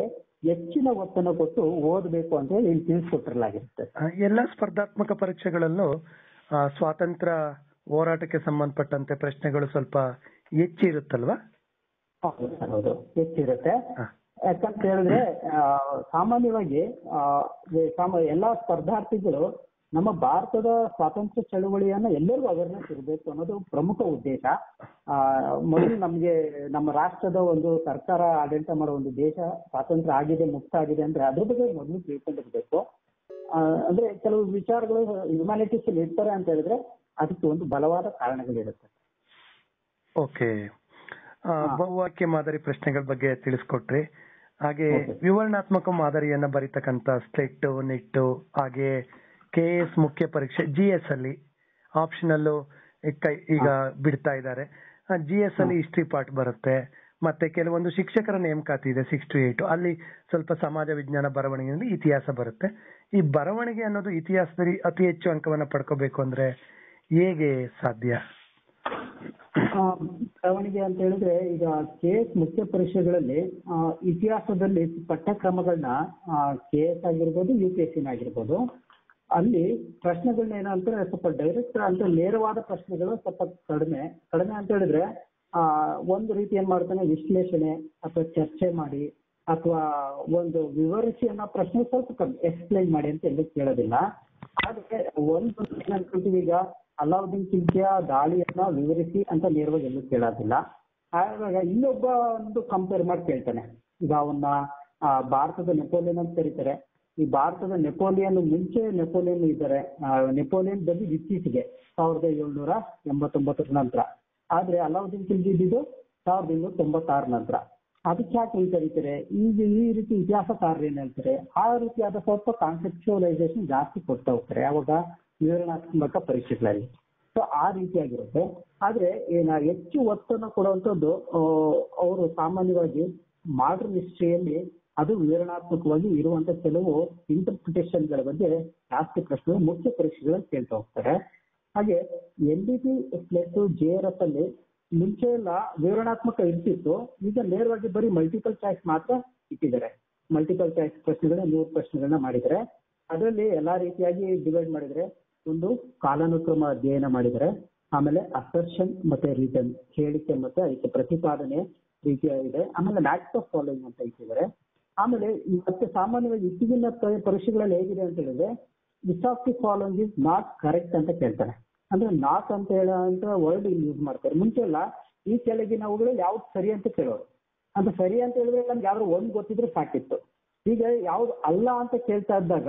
ಹೆಚ್ಚಿನ ಒತ್ತನ್ನು ಕೊಟ್ಟು ಓದಬೇಕು ಅಂತ ಹೇಳಿ ತಿಳಿಸ್ಕೊಟ್ಟಿರಲಾಗಿರುತ್ತೆ. ಎಲ್ಲಾ ಸ್ಪರ್ಧಾತ್ಮಕ ಪರೀಕ್ಷೆಗಳಲ್ಲೂ ಸ್ವಾತಂತ್ರ್ಯ ಹೋರಾಟಕ್ಕೆ ಸಂಬಂಧಪಟ್ಟಂತೆ ಪ್ರಶ್ನೆಗಳು ಸ್ವಲ್ಪ ಹೆಚ್ಚಿರುತ್ತಲ್ವಾ? ಹೌದು ಹೆಚ್ಚಿರುತ್ತೆ. ಯಾಕಂತ ಹೇಳಿದ್ರೆ ಸಾಮಾನ್ಯವಾಗಿ ಎಲ್ಲಾ ಸ್ಪರ್ಧಾರ್ಥಿಗಳು ನಮ್ಮ ಭಾರತದ ಸ್ವಾತಂತ್ರ್ಯ ಚಳವಳಿಯನ್ನ ಎಲ್ಲರಿಗೂ ಅವೇರ್ನೆಸ್ ಇರಬೇಕು ಅನ್ನೋದು ಪ್ರಮುಖ ಉದ್ದೇಶ. ಆ, ಮೊದಲು ನಮ್ಗೆ ನಮ್ಮ ರಾಷ್ಟ್ರದ ಒಂದು ಸರ್ಕಾರ ಆಡಳಿತ ಮಾಡೋ ಒಂದು ದೇಶ ಸ್ವಾತಂತ್ರ್ಯ ಆಗಿದೆ ಮುಕ್ತ ಆಗಿದೆ ಅಂದ್ರೆ ಅದ್ರ ಬಗ್ಗೆ ಮೊದಲು ತಿಳ್ಕೊಂಡಿರ್ಬೇಕು. ಅಂದ್ರೆ ಕೆಲವು ವಿಚಾರಗಳು ಹ್ಯುಮ್ಯಾನಿಟೀಸ್ ಅಲ್ಲಿ ಇರ್ತಾರೆ ಅಂತ ಹೇಳಿದ್ರೆ ಅದಕ್ಕೆ ಒಂದು ಬಲವಾದ ಕಾರಣಗಳಿರುತ್ತೆ. ಓಕೆ. ಬಹುವಾಕ್ಯ ಮಾದರಿ ಪ್ರಶ್ನೆಗಳ ಬಗ್ಗೆ ತಿಳಿಸ್ಕೊಟ್ರಿ. ಹಾಗೆ ವಿವರಣಾತ್ಮಕ ಮಾದರಿಯನ್ನ ಬರೀತಕ್ಕಂತ ಸ್ಲೆಟ್ ನಿಟ್ಟು ಹಾಗೆ ಕೆ ಎಸ್ ಮುಖ್ಯ ಪರೀಕ್ಷೆ ಜಿ ಎಸ್ ಅಲ್ಲಿ ಆಪ್ಷನಲ್ ಈಗ ಬಿಡ್ತಾ ಇದ್ದಾರೆ. ಜಿ ಎಸ್ ಅಲ್ಲಿ ಹಿಸ್ಟ್ರಿ ಪಾರ್ಟ್ ಬರುತ್ತೆ. ಮತ್ತೆ ಕೆಲವೊಂದು ಶಿಕ್ಷಕರ ನೇಮಕಾತಿ ಇದೆ ಸಿಕ್ಸ್ ಟು ಏಟ್. ಅಲ್ಲಿ ಸ್ವಲ್ಪ ಸಮಾಜ ವಿಜ್ಞಾನ ಬರವಣಿಗೆಯಲ್ಲಿ ಇತಿಹಾಸ ಬರುತ್ತೆ. ಈ ಬರವಣಿಗೆ ಅನ್ನೋದು ಇತಿಹಾಸದಲ್ಲಿ ಅತಿ ಹೆಚ್ಚು ಅಂಕವನ್ನ ಪಡ್ಕೋಬೇಕು ಅಂದ್ರೆ ಹೇಗೆ ಸಾಧ್ಯ? ಬೆಳವಣಿಗೆ ಅಂತ ಹೇಳಿದ್ರೆ ಈಗ ಕೆ ಎಸ್ ಮುಖ್ಯ ಪರೀಕ್ಷೆಗಳಲ್ಲಿ ಇತಿಹಾಸದಲ್ಲಿ ಪಠ್ಯಕ್ರಮಗಳನ್ನ ಕೆ ಎಸ್ ಆಗಿರ್ಬೋದು ಯು ಪಿ ಎಸ್ ಆಗಿರ್ಬೋದು, ಅಲ್ಲಿ ಪ್ರಶ್ನೆಗಳನ್ನ ಏನಂತಾರೆ ಸ್ವಲ್ಪ ಡೈರೆಕ್ಟ್ ಅಂತ ನೇರವಾದ ಪ್ರಶ್ನೆಗಳು ಸ್ವಲ್ಪ ಕಡಿಮೆ. ಕಡಿಮೆ ಅಂತ ಹೇಳಿದ್ರೆ, ಆ, ಒಂದು ರೀತಿ ಏನ್ ಮಾಡ್ತಾನೆ, ವಿಶ್ಲೇಷಣೆ ಅಥವಾ ಚರ್ಚೆ ಮಾಡಿ, ಅಥವಾ ಒಂದು ವಿವರಿಸಿ ಅನ್ನೋ ಪ್ರಶ್ನೆ ಸ್ವಲ್ಪ ಕಮ್ಮಿ ಎಕ್ಸ್ಪ್ಲೈನ್ ಮಾಡಿ ಅಂತ ಎಲ್ಲೂ ಕೇಳೋದಿಲ್ಲ. ಆದ್ರೆ ಒಂದು ಈಗ ಅಲಾವುದ್ದೀನ್ ಖಿಲ್ಜಿಯ ದಾಳಿಯನ್ನ ವಿವರಿಸಿ ಅಂತ ನೇರವಾಗಿ ಎಲ್ಲೂ ಕೇಳೋದಿಲ್ಲ. ಆವಾಗ ಇನ್ನೊಬ್ಬ ಒಂದು ಕಂಪೇರ್ ಮಾಡಿ ಕೇಳ್ತಾನೆ. ಈಗ ಅವನ್ನ ಭಾರತದ ನೆಪೋಲಿಯನ್ ಅಂತ ಕರೀತಾರೆ. ಈ ಭಾರತದ ನೆಪೋಲಿಯನ್ ಮುಂಚೆ ನೆಪೋಲಿಯನ್ ಇದ್ದಾರೆ. ನೆಪೋಲಿಯನ್ ಬಂದು ಇತ್ತೀಚೆಗೆ ಸಾವಿರದ ಏಳ್ನೂರ ಎಂಬತ್ತೊಂಬತ್ತರ ನಂತರ. ಆದ್ರೆ ಅಲಾವುದ್ದೀನ್ ಖಿಲ್ಜಿ ಇದ್ದಿದ್ದು ಸಾವಿರದ ಇನ್ನೂರ ತೊಂಬತ್ತಾರ ನಂತರ. ಅದಕ್ಕೆ ಯಾಕೆ ಹಿಂಗೆ ಕರೀತಾರೆ? ಈಗ ಈ ರೀತಿ ಇತಿಹಾಸಕಾರರು ಏನ್ ಹೇಳ್ತಾರೆ ಆ ರೀತಿಯಾದ ಸ್ವಲ್ಪ ಕಾನ್ಸೆಪ್ಚುವಲೈಸೇಷನ್ ಜಾಸ್ತಿ ಕೊಡ್ತಾ ಹೋಗ್ತಾರೆ. ಯಾವಾಗ? ವಿವರಣಾತ್ಮಕ ಪರೀಕ್ಷೆಗಳಲ್ಲಿ. ಸೊ ಆ ರೀತಿಯಾಗಿರುತ್ತೆ. ಆದ್ರೆ, ಏನ ಹೆಚ್ಚು ಒತ್ತನ್ನು ಕೊಡುವಂತದ್ದು ಅವರು ಸಾಮಾನ್ಯವಾಗಿ ಮಾಡರ್ನ್ ಹಿಸ್ಟ್ರಿಯಲ್ಲಿ ಅದು ವಿವರಣಾತ್ಮಕವಾಗಿ ಇರುವಂತ ಕೆಲವು ಇಂಟರ್ಪ್ರಿಟೇಷನ್ಗಳ ಬಗ್ಗೆ ಜಾಸ್ತಿ ಪ್ರಶ್ನೆಗಳು ಮುಖ್ಯ ಪರೀಕ್ಷೆಗಳನ್ನು ಕೇಳ್ತಾ ಹೋಗ್ತಾರೆ. ಹಾಗೆ N D P plus J R F ಅಲ್ಲಿ ಮುಂಚೆ ಎಲ್ಲ ವಿವರಣಾತ್ಮಕ ಇರ್ತಿತ್ತು. ಈಗ ನೇರವಾಗಿ ಬರೀ ಮಲ್ಟಿಪಲ್ ಚಾಯ್ಸ್ ಮಾತ್ರ ಇಟ್ಟಿದ್ದಾರೆ. ಮಲ್ಟಿಪಲ್ ಚಾಯ್ಸ್ ಪ್ರಶ್ನೆಗಳನ್ನ ನೂರು ಪ್ರಶ್ನೆಗಳನ್ನ ಮಾಡಿದ್ದಾರೆ. ಅದರಲ್ಲಿ ಎಲ್ಲಾ ರೀತಿಯಾಗಿ ಡಿವೈಡ್ ಮಾಡಿದ್ರೆ ಒಂದು ಕಾಲಾನುಕ್ರಮ ಅಧ್ಯಯನ ಮಾಡಿದರೆ, ಆಮೇಲೆ ಅಸರ್ಷನ್ ಮತ್ತೆ ರಿಟರ್ನ್ ಹೇಳಿಕೆ ಮತ್ತೆ ಅದಕ್ಕೆ ಪ್ರತಿಪಾದನೆ ರೀತಿಯ ಆಮೇಲೆ ಮ್ಯಾಕ್ಸ್ ಆಫ್ ಫಾಲೋಯಿಂಗ್ ಅಂತ ಇಟ್ಟಿದ್ದಾರೆ. ಆಮೇಲೆ ಮತ್ತೆ ಸಾಮಾನ್ಯವಾಗಿ ಇತ್ತೀಚಿನ ಪರೀಕ್ಷೆಗಳಲ್ಲಿ ಹೇಗಿದೆ ಅಂತ ಹೇಳಿದ್ರೆ miss of the following is not correct ಅಂತ ಕೇಳ್ತಾರೆ. ಅಂದ್ರೆ ನಾಟ್ ಅಂತ ಹೇಳೋ ಅಂತ ವರ್ಡ್ ಇಲ್ಲಿ ಯೂಸ್ ಮಾಡ್ತಾರೆ. ಮುಂಚೆ ಎಲ್ಲ ಈ ಕೆಳಗಿನವುಗಳು ಯಾವ್ದು ಸರಿ ಅಂತ ಕೇಳೋರು. ಅಂದ್ರೆ ಸರಿ ಅಂತ ಹೇಳಿದ್ರೆ ನಮ್ಗೆ ಯಾವ್ದು ಒಂದ್ ಗೊತ್ತಿದ್ರೆ ಸಾಕಿತ್ತು. ಈಗ ಯಾವ್ದು ಅಲ್ಲ ಅಂತ ಕೇಳ್ತಾ ಇದ್ದಾಗ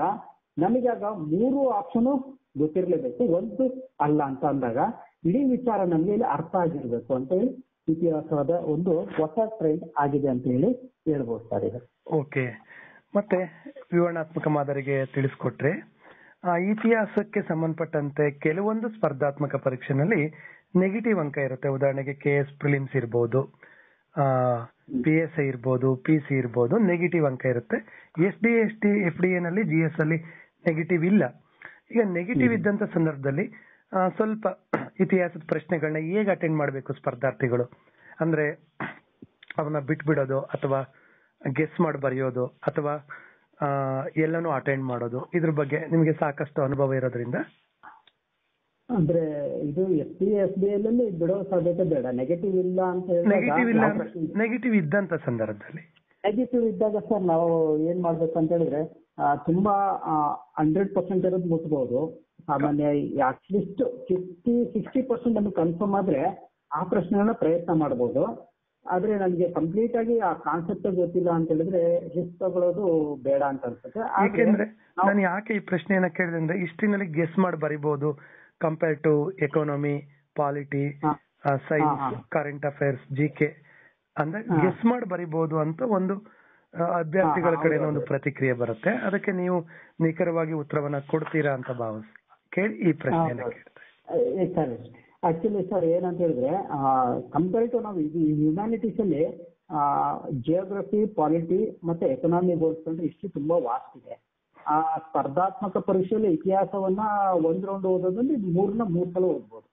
ನಮಗಾಗ ಮೂರು ಆಪ್ಷನ್ ಗೊತ್ತಿರಲೇಬೇಕು. ಒಂದು ಅಲ್ಲ ಅಂತ ಅಂದಾಗ ಇಡೀ ವಿಚಾರ ನಮ್ಗೆ ಇಲ್ಲಿ ಅರ್ಥ ಆಗಿರ್ಬೇಕು ಅಂತ ಹೇಳಿ ಇತಿಹಾಸವಾದ ಒಂದು ಹೊಸ ಟ್ರೆಂಡ್ ಆಗಿದೆ ಅಂತ ಹೇಳಿ ಹೇಳ್ಬೋದು ಸರ್ ಇದು ಓಕೆ. ಮತ್ತೆ ವಿವರಣಾತ್ಮಕ ಮಾದರಿಗೆ ತಿಳಿಸ್ಕೊಟ್ರೆ, ಆ ಇತಿಹಾಸಕ್ಕೆ ಸಂಬಂಧಪಟ್ಟಂತೆ ಕೆಲವೊಂದು ಸ್ಪರ್ಧಾತ್ಮಕ ಪರೀಕ್ಷೆನಲ್ಲಿ ನೆಗೆಟಿವ್ ಅಂಕ ಇರುತ್ತೆ. ಉದಾಹರಣೆಗೆ ಕೆ ಎಸ್ ಪ್ರಿಲಿಮ್ಸ್ ಇರ್ಬೋದು. ಪಿ ಎಸ್ ಐ ಇರ್ಬೋದು ಪಿ ಸಿ ಇರ್ಬೋದು ನೆಗೆಟಿವ್ ಅಂಕ ಇರುತ್ತೆ. S D S T F D ನಲ್ಲಿ ಜಿ ಎಸ್ ಅಲ್ಲಿ ನೆಗೆಟಿವ್ ಇಲ್ಲ. ಈಗ ನೆಗೆಟಿವ್ ಇದ್ದಂತ ಸಂದರ್ಭದಲ್ಲಿ ಸ್ವಲ್ಪ ಇತಿಹಾಸದ ಪ್ರಶ್ನೆಗಳನ್ನ ಹೇಗೆ ಅಟೆಂಡ್ ಮಾಡಬೇಕು ಸ್ಪರ್ಧಾರ್ಥಿಗಳು? ಅಂದ್ರೆ ಅವನ್ನ ಬಿಟ್ಬಿಡೋದು ಅಥವಾ ಗೆಸ್ ಮಾಡಿ ಬರೆಯೋದು ಅಥವಾ ಎಲ್ಲನೂ ಅಟೆಂಡ್ ಮಾಡೋದು ಇದ್ರ ಬಗ್ಗೆ ನಿಮಗೆ ಸಾಕಷ್ಟು ಅನುಭವ ಇರೋದ್ರಿಂದ ಅಂದ್ರೆ ಇದು ಎಸ್ ಪಿ ಎಸ್ ಡಿ ಅಲ್ಲಿ ಬಿಡೋ ಸಾಧ್ಯತೆ ಬೇಡ. ನೆಗೆಟಿವ್ ಇಲ್ಲ ಅಂತ ನೆಗೆಟಿವ್ ಇಲ್ಲ ನೆಗೆಟಿವ್ ಇದ್ದಂತ ಸಂದರ್ಭದಲ್ಲಿ. ನೆಗೆಟಿವ್ ಇದ್ದಾಗ ಸರ್ ನಾವು ಏನ್ ಮಾಡ್ಬೇಕು ಅಂತ ಹೇಳಿದ್ರೆ ತುಂಬಾ ಹಂಡ್ರೆಡ್ ಪರ್ಸೆಂಟ್ ಇರೋದು ಮುಟ್ಬೋದು. ಆಮೇಲೆ at least fifty sixty percent ಅನ್ನು ಕನ್ಫರ್ಮ್ ಆದ್ರೆ ಆ ಪ್ರಶ್ನೆಗಳನ್ನ ಪ್ರಯತ್ನ ಮಾಡಬಹುದು ಆದ್ರೆ ನನಗೆ ಕಂಪ್ಲೀಟ್ ಆಗಿ ಆ ಕಾನ್ಸೆಪ್ಟ್ ಗೊತ್ತಿಲ್ಲ ಅಂತ ಹೇಳಿದ್ರೆ ರಿಸ್ಕ್ ತಗೊಳ್ಳೋದು ಬೇಡ ಅಂತ ಅನ್ಸುತ್ತೆ. ಯಾಕೆಂದ್ರೆ ನಾನು ಯಾಕೆ ಈ ಪ್ರಶ್ನೆಯನ್ನ ಕೇಳಿದೆ ಅಂದ್ರೆ ಹಿಸ್ಟ್ರಿನಲ್ಲಿ ಗೆಸ್ ಮಾಡಿ ಬರಿಬಹುದು compare to economy polity. Science. Current affairs G K ಅಂದ್ರೆ ಮಿಸ್ ಗೆಸ್ ಮಾಡಿ ಬರಿಬಹುದು ಅಂತ ಒಂದು ಅಭ್ಯರ್ಥಿಗಳ ಕಡೆಯಿಂದ ಒಂದು ಪ್ರತಿಕ್ರಿಯೆ ಬರುತ್ತೆ. ಅದಕ್ಕೆ ನೀವು ನಿಖರವಾಗಿ ಉತ್ತರವನ್ನ ಕೊಡ್ತೀರಾ ಅಂತ ಭಾವಿಸಿ ಕೇಳಿ ಈ ಪ್ರಶ್ನೆಯನ್ನ ಸರ್. ಆಕ್ಚುಲಿ ಸರ್ ಏನಂತ ಹೇಳಿದ್ರೆ ಕಂಪೇರ್ ಟು ನಾವು ಇದು ಹ್ಯುಮ್ಯಾನಿಟೀಸ್ ಅಲ್ಲಿ ಜಿಯೋಗ್ರಫಿ ಪಾಲಿಟಿ ಮತ್ತೆ ಎಕನಾಮಿ ಹೋಲಿಸ್ಕೊಂಡ್ರೆ ಇಷ್ಟು ತುಂಬಾ ವಾಸ್ಟ್ ಇದೆ. ಆ ಸ್ಪರ್ಧಾತ್ಮಕ ಪರೀಕ್ಷೆಯಲ್ಲಿ ಇತಿಹಾಸವನ್ನ ಒಂದ್ ರೌಂಡ್ ಓದೋದ್ರಲ್ಲಿ ಮೂರ್ನ ಮೂರ್ ಸಲ ಓದ್ಬೋದು.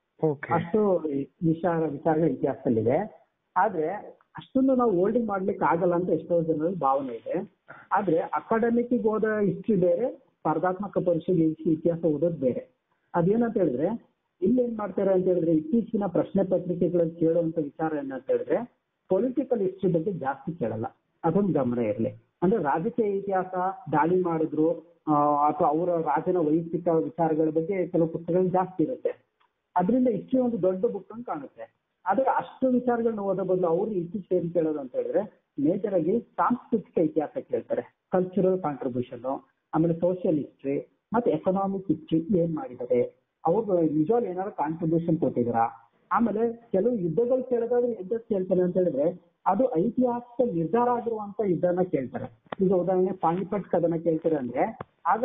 ಅಷ್ಟು ವಿಚಾರ ವಿಚಾರಗಳ ಇತಿಹಾಸದಲ್ಲಿದೆ. ಆದ್ರೆ ಅಷ್ಟೊಂದು ನಾವು ಹೋಲ್ಡಿಂಗ್ ಮಾಡ್ಲಿಕ್ಕೆ ಆಗಲ್ಲ ಅಂತ ಎಷ್ಟೋ ಜನರಲ್ಲಿ ಭಾವನೆ ಇದೆ. ಆದ್ರೆ ಅಕಾಡೆಮಿಕ್ ಹೋದ ಹಿಸ್ಟ್ರಿ ಬೇರೆ ಸ್ಪರ್ಧಾತ್ಮಕ ಪರೀಕ್ಷೆಗೆ ಇತಿಹಾಸ ಓದೋದು ಬೇರೆ. ಅದೇನಂತ ಹೇಳಿದ್ರೆ ಇಲ್ಲಿ ಏನ್ ಮಾಡ್ತಾರೆ ಅಂತ ಹೇಳಿದ್ರೆ ಇತ್ತೀಚಿನ ಪ್ರಶ್ನೆ ಪತ್ರಿಕೆಗಳಲ್ಲಿ ಕೇಳುವಂತ ವಿಚಾರ ಏನಂತ ಹೇಳಿದ್ರೆ ಪೊಲಿಟಿಕಲ್ ಹಿಸ್ಟ್ರಿ ಬಗ್ಗೆ ಜಾಸ್ತಿ ಕೇಳಲ್ಲ. ಅದೊಂದು ಗಮನ ಇರಲಿ. ಅಂದ್ರೆ ರಾಜಕೀಯ ಇತಿಹಾಸ ದಾಳಿ ಮಾಡಿದ್ರು ಅಥವಾ ಅವರ ರಾಜನ ವೈಯಕ್ತಿಕ ವಿಚಾರಗಳ ಬಗ್ಗೆ ಕೆಲವು ಪುಸ್ತಕಗಳು ಜಾಸ್ತಿ ಇರುತ್ತೆ. ಅದರಿಂದ ಹಿಸ್ಟ್ರಿ ಒಂದು ದೊಡ್ಡ ಬುಕ್ ಅಂತ ಕಾಣುತ್ತೆ. ಆದ್ರೆ ಅಷ್ಟು ವಿಚಾರಗಳನ್ನ ಓದೋ ಬದಲು ಅವರು ಇತ್ತೀಚೆಗೆ ಏನ್ ಕೇಳೋದು ಅಂತ ಹೇಳಿದ್ರೆ ಮೇಜರ್ ಆಗಿ ಸಾಂಸ್ಕೃತಿಕ ಇತಿಹಾಸ ಕೇಳ್ತಾರೆ. ಕಲ್ಚರಲ್ ಕಾಂಟ್ರಿಬ್ಯೂಷನ್ ಆಮೇಲೆ ಸೋಷಿಯಲ್ ಹಿಸ್ಟ್ರಿ ಮತ್ತೆ ಎಕನಾಮಿಕ್ ಹಿಸ್ಟ್ರಿ ಏನ್ ಮಾಡಿದ್ದಾರೆ, ಅವ್ರು ನಿಜವಾಗ್ಲೂ ಏನಾದ್ರು ಕಾಂಟ್ರಿಬ್ಯೂಷನ್ ಕೊಟ್ಟಿದಾರಾ ಆಮೇಲೆ ಕೆಲವು ಯುದ್ಧಗಳು ಕೇಳೋದಾದ್ರೆ ಯುದ್ಧ ಕೇಳ್ತಾರೆ ಅಂತ ಹೇಳಿದ್ರೆ ಅದು ಐತಿಹಾಸಿಕ ನಿರ್ಧಾರ ಆಗಿರುವಂತ ಯುದ್ಧನ ಕೇಳ್ತಾರೆ. ಈಗ ಉದಾಹರಣೆ ಪಾಣಿಪಟ್ ಕದನ ಕೇಳ್ತಾರೆ ಅಂದ್ರೆ, ಆಗ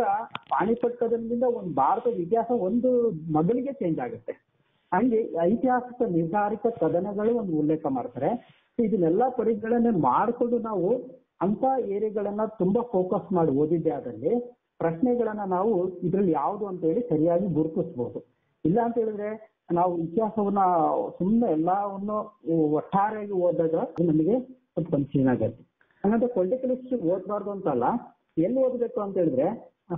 ಪಾಣಿಪಟ್ ಕದನದಿಂದ ಒಂದು ಭಾರತದ ಇತಿಹಾಸ ಒಂದು ಮಗಳಿಗೆ ಚೇಂಜ್ ಆಗುತ್ತೆ. ಹಂಗೆ ಐತಿಹಾಸಿಕ ನಿರ್ಧಾರಿತ ಕದನಗಳು ಒಂದು ಉಲ್ಲೇಖ ಮಾಡ್ತಾರೆ. ಇದನ್ನೆಲ್ಲ ಪರಿಗಣನೆ ಮಾಡಿಕೊಂಡು ನಾವು ಅಂತ ಏರಿಯಾಗಳನ್ನ ತುಂಬಾ ಫೋಕಸ್ ಮಾಡಿ ಓದಿದ್ದೆ ಆದಲ್ಲಿ ಪ್ರಶ್ನೆಗಳನ್ನ ನಾವು ಇದ್ರಲ್ಲಿ ಯಾವುದು ಅಂತ ಹೇಳಿ ಸರಿಯಾಗಿ ಗುರುತಿಸಬಹುದು ಇಲ್ಲ ಅಂತ ಹೇಳಿದ್ರೆ ನಾವು ಇತಿಹಾಸವನ್ನ ಸುಮ್ಮನೆ ಎಲ್ಲವನ್ನು ಒಟ್ಟಾರೆಯಾಗಿ ಓದಿದಾಗ ನಮಗೆ ಸ್ವಲ್ಪ ಕನ್ಫ್ಯೂಷನ್ ಆಗುತ್ತೆ. ಹಂಗಂದ್ರೆ ಪೊಲಿಟಿಕಲ್ ಹಿಸ್ಟ್ರಿ ಓದಬಾರ್ದು ಅಂತಲ್ಲ, ಎಲ್ಲಿ ಓದಬೇಕು ಅಂತ ಹೇಳಿದ್ರೆ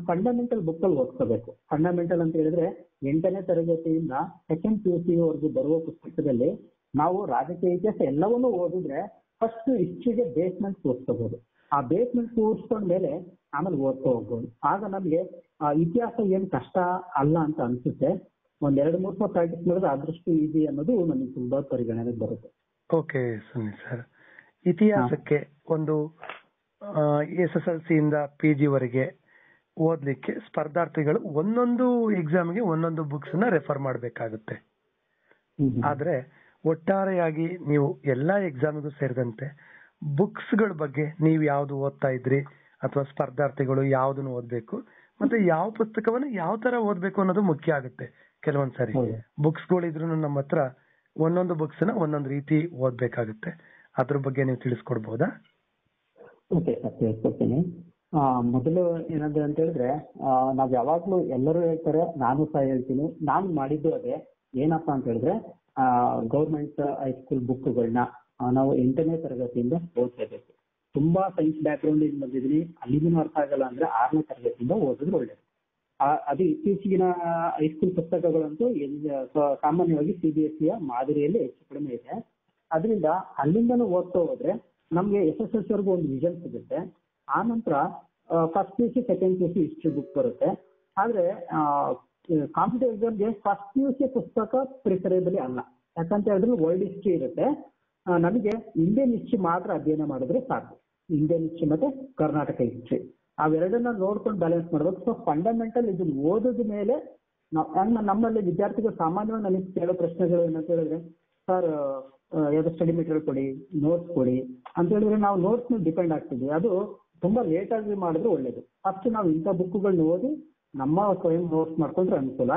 ಫಂಡಮೆಂಟಲ್ ಬುಕ್ ಅಲ್ಲಿ ಓದ್ಕೋಬೇಕು. ಫಂಡಮೆಂಟಲ್ ಅಂತ ಹೇಳಿದ್ರೆ ಎಂಟನೇ ತರಗತಿಯಿಂದ ಸೆಕೆಂಡ್ ಪಿ ಯು ಸಿ ವರೆಗೂ ಬರುವ ಪುಸ್ತಕದಲ್ಲಿ ನಾವು ರಾಜಕೀಯ ಇತಿಹಾಸ ಎಲ್ಲವನ್ನೂ ಓದಿದ್ರೆ ಫಸ್ಟ್ ಹಿಸ್ಟ್ರಿಗೆ ಬೇಸ್ಮೆಂಟ್ ಕೂರಿಸ್ಕೋಬಹುದು ಆ ಬೇಸ್ಮೆಂಟ್ ಕೂರಿಸ್ಕೊಂಡ ಮೇಲೆ ಆಮೇಲೆ ಓದ್ಕೋ ಹೋಗ್ಬೋದು. ಆಗ ನಮಗೆ ಇತಿಹಾಸ ಏನ್ ಕಷ್ಟ ಅಲ್ಲ ಅಂತ ಅನ್ಸುತ್ತೆ. ಒಂದ್ ಎರಡು ಮೂರ್ ಸಲ ಪ್ರಾಕ್ಟೀಸ್ ಮಾಡಿದ್ರೆ ಅದೃಷ್ಟು ಈಸಿ ಅನ್ನೋದು ನಮಗೆ ತುಂಬಾ ಪರಿಗಣನೆ ಬರುತ್ತೆ. ಓಕೆ ಸುನಿ ಸರ್ ಇತಿಹಾಸಕ್ಕೆ ಒಂದು ಎಸ್ ಎಸ್ ಎಲ್ ಸಿ ಇಂದ ಪಿ ಜಿ ವರೆಗೆ ಓದ್ಲಿಕ್ಕೆ ಸ್ಪರ್ಧಾರ್ಥಿಗಳು ಒಂದೊಂದು ಎಕ್ಸಾಮ್ಗೆ ಒಂದೊಂದು ಬುಕ್ಸ್ನ ರೆಫರ್ ಮಾಡಬೇಕಾಗುತ್ತೆ. ಆದ್ರೆ ಒಟ್ಟಾರೆಯಾಗಿ ನೀವು ಎಲ್ಲಾ ಎಕ್ಸಾಮ್ಗೂ ಸೇರಿದಂತೆ ಬುಕ್ಸ್ಗಳ ಬಗ್ಗೆ ನೀವು ಯಾವ್ದು ಓದ್ತಾ ಇದ್ರಿ ಅಥವಾ ಸ್ಪರ್ಧಾರ್ಥಿಗಳು ಯಾವ್ದನ್ನು ಓದ್ಬೇಕು ಮತ್ತೆ ಯಾವ ಪುಸ್ತಕವನ್ನ ಯಾವ ತರ ಓದ್ಬೇಕು ಅನ್ನೋದು ಮುಖ್ಯ ಆಗುತ್ತೆ. ಕೆಲವೊಂದ್ ಸರಿ. ಬುಕ್ಸ್ ಗಳಿದ್ರು ನಮ್ಮ ಹತ್ರ ಒಂದೊಂದು ಬುಕ್ಸ್ನ ಒಂದೊಂದು ರೀತಿ ಓದ್ಬೇಕಾಗುತ್ತೆ. ಅದ್ರ ಬಗ್ಗೆ ನೀವು ತಿಳಿಸ್ಕೊಡ್ಬೋದಾ? ಓಕೆ ಸರ್ ಆ, ಮೊದಲು ಏನಂದ್ರೆ ಅಂತ ಹೇಳಿದ್ರೆ ನಾವ್ ಯಾವಾಗ್ಲೂ ಎಲ್ಲರೂ ಹೇಳ್ತಾರೆ ನಾನು ಸಹ ಹೇಳ್ತೀನಿ. ನಾನು ಮಾಡಿದ್ದು ಅದೇ. ಏನಪ್ಪಾ ಅಂತ ಹೇಳಿದ್ರೆ ಗೌರ್ಮೆಂಟ್ ಹೈಸ್ಕೂಲ್ ಬುಕ್ಗಳನ್ನ ನಾವು ಎಂಟನೇ ತರಗತಿಯಿಂದ ಓದ್ಲೇಬೇಕು ತುಂಬಾ ಸೈನ್ಸ್ ಬ್ಯಾಕ್ ಗ್ರೌಂಡ್ ಇಂದ ಬಂದಿದ್ದೀನಿ. ಅಲ್ಲಿಗೂ ಅರ್ಥ ಆಗಲ್ಲ ಅಂದ್ರೆ ಆರನೇ ತರಗತಿಯಿಂದ ಓದಿದ್ರೆ ಒಳ್ಳೇದು ಅದು ಇತ್ತೀಚಿನ ಹೈಸ್ಕೂಲ್ ಪುಸ್ತಕಗಳಂತೂ ಸಾಮಾನ್ಯವಾಗಿ ಸಿ ಬಿ ಎಸ್ ಸಿಯ ಮಾದರಿಯಲ್ಲಿ ಹೆಚ್ಚು ಕಡಿಮೆ ಇದೆ. ಅದರಿಂದ ಅಲ್ಲಿಂದನೂ ಓದ್ತಾ ಹೋದ್ರೆ ನಮ್ಗೆ ಎಸ್ ಎಸ್ ಎಲ್ ಸಿವರೆಗೂ ಒಂದು ವಿಷನ್ ಸಿಗುತ್ತೆ. ಆ ನಂತರ first P U C second P U C history book ಬರುತ್ತೆ. ಆದ್ರೆ ಕಾಂಪಿಟೇಟಿವ್ ಎಕ್ಸಾಮ್ಗೆ ಫಸ್ಟ್ ಪಿ ಸಿ ಪುಸ್ತಕ ಪ್ರಿಫರೇಬಲಿ ಅಲ್ಲ. ಯಾಕಂತ ಹೇಳಿದ್ರೆ ವರ್ಲ್ಡ್ ಹಿಸ್ಟ್ರಿ ಇರುತ್ತೆ. ನಮಗೆ ಇಂಡಿಯನ್ ಹಿಸ್ಟ್ರಿ ಮಾತ್ರ ಅಧ್ಯಯನ ಮಾಡಿದ್ರೆ ಸಾಕು. ಇಂಡಿಯನ್ ಹಿಸ್ಟ್ರಿ ಮತ್ತೆ ಕರ್ನಾಟಕ ಹಿಸ್ಟ್ರಿ ಅವೆರಡನ್ನ ನೋಡ್ಕೊಂಡು ಬ್ಯಾಲೆನ್ಸ್ ಮಾಡ್ಬೇಕು. ಸೊ ಫಂಡಮೆಂಟಲ್ ಇದನ್ನ ಓದಿದ ಮೇಲೆ ನಮ್ಮಲ್ಲಿ ವಿದ್ಯಾರ್ಥಿಗಳು ಸಾಮಾನ್ಯವಾಗಿ ನನಗೆ ಕೇಳೋ ಪ್ರಶ್ನೆಗಳು ಏನಂತ ಹೇಳಿದ್ರೆ ಸರ್ ಯಾವ್ದು ಸ್ಟಡಿ ಮೆಟೀರಿಯಲ್ ಕೊಡಿ ನೋಟ್ಸ್ ಕೊಡಿ, ಅಂತ ಹೇಳಿದ್ರೆ ನಾವು ನೋಟ್ಸ್ ಮೇಲೆ ಡಿಪೆಂಡ್ ಆಗ್ತಿದ್ವಿ. ಅದು ತುಂಬಾ ಲೇಟ್ ಆಗಿ ಮಾಡಿದ್ರೆ ಒಳ್ಳೇದು. ಫಸ್ಟ್ ನಾವು ಇಂಥ ಬುಕ್ಗಳನ್ನ ಓದಿ ನಮ್ಮ ಸ್ವಯಂ ನೋಟ್ಸ್ ಮಾಡ್ಕೊಂಡ್ರೆ ಅನುಕೂಲ.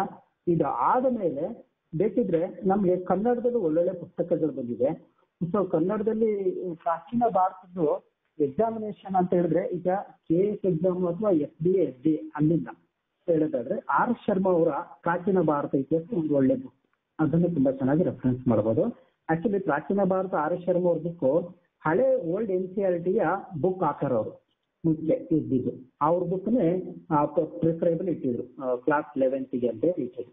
ಇದು ಆದ ಮೇಲೆ ಬೇಕಿದ್ರೆ ನಮ್ಗೆ ಕನ್ನಡದಲ್ಲಿ ಒಳ್ಳೊಳ್ಳೆ ಪುಸ್ತಕಗಳು ಬಂದಿದೆ. ಸೊ ಕನ್ನಡದಲ್ಲಿ ಪ್ರಾಚೀನ ಭಾರತದ್ದು ಎಕ್ಸಾಮಿನೇಷನ್ ಅಂತ ಹೇಳಿದ್ರೆ, ಈಗ ಕೆ ಎಸ್ ಎಕ್ಸಾಮ್ ಅಥವಾ ಎಫ್ ಡಿ ಎಸ್ ಡಿ ಅಲ್ಲಿಂದ ಹೇಳೋದಾದ್ರೆ, ಆರ್ ಶರ್ಮಾ ಅವರ ಪ್ರಾಚೀನ ಭಾರತ ಇತಿಹಾಸ ಒಂದು ಒಳ್ಳೆ ಬುಕ್ ಅದನ್ನು ತುಂಬಾ ಚೆನ್ನಾಗಿ ರೆಫರೆನ್ಸ್ ಮಾಡಬಹುದು ಆಕ್ಚುಲಿ ಪ್ರಾಚೀನ ಭಾರತ ಆರ್ ಎಸ್ ಶರ್ಮಾ ಅವ್ರ ಬುಕ್ ಹಳೆ ಓಲ್ಡ್ ಎನ್ ಸಿ ಆರ್ ಟಿಯ ಬುಕ್ ಹಾಕರ್ ಅವರು ಮುಂಚೆ ಇದ್ದಿದ್ದು. ಅವ್ರ ಬುಕ್ನೇ ಪ್ರಿಫರೇಬಲ್ ಇಟ್ಟಿದ್ರು. ಕ್ಲಾಸ್ ಲೆವೆಂತ್ಗೆ ಅಂತ ಇಟ್ಟಿದ್ರು.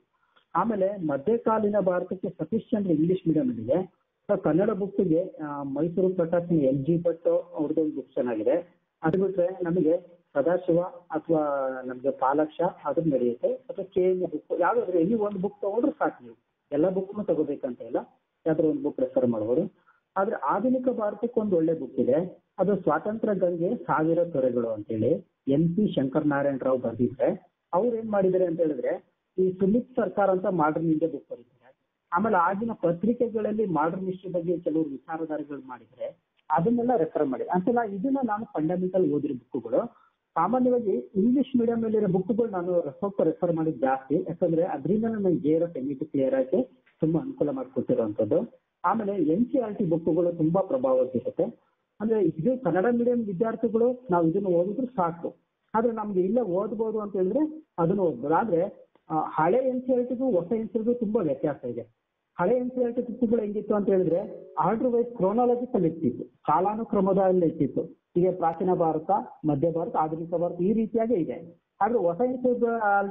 ಆಮೇಲೆ ಮಧ್ಯಕಾಲೀನ ಭಾರತಕ್ಕೆ ಸಫಿಷಿಯಂಟ್ ಇಂಗ್ಲಿಷ್ ಮೀಡಿಯಂ ಇದೆ ಕನ್ನಡ ಬುಕ್ಸ್ಗೆ ಮೈಸೂರು ಪ್ರಕಾಶನ ಎಲ್ ಜಿ ಭಟ್ ಅವ್ರದ್ದೊಂದು ಬುಕ್ ಚೆನ್ನಾಗಿದೆ. ಅದು ಬಿಟ್ರೆ ನಮಗೆ ಸದಾಶಿವ ಅಥವಾ ನಮ್ಗೆ ಪಾಲಕ್ಷ ಅದು ನಡೆಯುತ್ತೆ. ಅಥವಾ ಕೆ ಎಂ ಬುಕ್ ಯಾವ್ದಾದ್ರು ಎಲ್ಲಿ ಒಂದು ಬುಕ್ ತಗೊಂಡ್ರೆ ಸಾಕು ನೀವು. ಎಲ್ಲ ಬುಕ್ನು ತಗೋಬೇಕಂತ ಇಲ್ಲ. ಯಾವ್ದಾದ್ರು ಒಂದು ಬುಕ್ ರೆಫರ್ ಮಾಡ್ಬೋದು. ಆದ್ರೆ ಆಧುನಿಕ ಭಾರತಕ್ಕೆ ಒಂದು ಒಳ್ಳೆ ಬುಕ್ ಇದೆ. ಅದು ಸ್ವಾತಂತ್ರ್ಯ ಗಂಗೆ ಸಾವಿರ ತೊರೆಗಳು ಅಂತೇಳಿ ಎನ್ ಪಿ ಶಂಕರ್ ನಾರಾಯಣ ರಾವ್ ಬರ್ದಿದ್ರೆ, ಅವ್ರು ಏನ್ ಮಾಡಿದ್ದಾರೆ ಅಂತ ಹೇಳಿದ್ರೆ, ಈ ಸುಮಿತ್ ಸರ್ಕಾರ ಅಂತ ಮಾಡರ್ನ್ ಇಂಡಿಯಾ ಬುಕ್ ಬರೀತಾರೆ ಆಮೇಲೆ ಆಗಿನ ಪತ್ರಿಕೆಗಳಲ್ಲಿ ಮಾಡರ್ನ್ ಹಿಸ್ಟ್ರಿ ಬಗ್ಗೆ ಕೆಲವರು ವಿಚಾರಧಾರೆಗಳು ಮಾಡಿದ್ರೆ ಅದನ್ನೆಲ್ಲ ರೆಫರ್ ಮಾಡಿ. ಅಂತೆಲ್ಲ ಇದನ್ನ ನಾನು ಫಂಡಮೆಂಟಲ್ ಓದಿರೋ ಬುಕ್ಗಳು ಸಾಮಾನ್ಯವಾಗಿ ಇಂಗ್ಲಿಷ್ ಮೀಡಿಯಂ ಮೇಲಿರೋ ಬುಕ್ಗಳು ನಾನು ಸ್ವಲ್ಪ ರೆಫರ್ ಮಾಡಿದ್ ಜಾಸ್ತಿ. ಯಾಕಂದ್ರೆ ಅದರಿಂದ ನನಗೆ ಗೇರ್ ಆಫ್ ಎಮಿಟಿ ಕ್ಲಿಯರ್ ಆಗಿ ತುಂಬಾ ಅನುಕೂಲ ಮಾಡಿಕೊಟ್ಟಿರುವಂತದ್ದು ಆಮೇಲೆ ಎನ್ ಸಿ ಆರ್ ಟಿ ಬುಕ್ಗಳು ತುಂಬಾ ಪ್ರಭಾವ ಬೀರುತ್ತೆ ಅಂದ್ರೆ ಇದು ಕನ್ನಡ ಮೀಡಿಯಂ ವಿದ್ಯಾರ್ಥಿಗಳು ನಾವು ಇದನ್ನ ಓದಿದ್ರು ಸಾಕು. ಆದ್ರೆ ನಮ್ಗೆ ಇಲ್ಲ ಓದ್ಬೋದು ಅಂತ ಹೇಳಿದ್ರೆ ಅದನ್ನ ಓದ್ಬೋದು. ಆದ್ರೆ ಹಳೆ ಎನ್ ಸಿ ಆರ್ ಟಿಗೂ ಹೊಸ ಎನ್ ಸಿ ಆರ್ ತುಂಬಾ ವ್ಯತ್ಯಾಸ ಇದೆ. ಹಳೆ ಎನ್ ಸಿ ಆರ್ ಹೆಂಗಿತ್ತು ಅಂತ ಹೇಳಿದ್ರೆ ಆರ್ಡರ್ ವೈಸ್ ಕ್ರೋನಾಲಜಿಕಲ್ ಇರ್ತಿತ್ತು ಕಾಲಾನುಕ್ರಮದಲ್ಲಿ ಇರ್ತಿತ್ತು ಈಗ ಪ್ರಾಚೀನ ಭಾರತ, ಮಧ್ಯ ಭಾರತ, ಆಧುನಿಕ ಭಾರತ ಈ ರೀತಿಯಾಗಿ ಇದೆ. ಆದ್ರೆ ಹೊಸ ಎನ್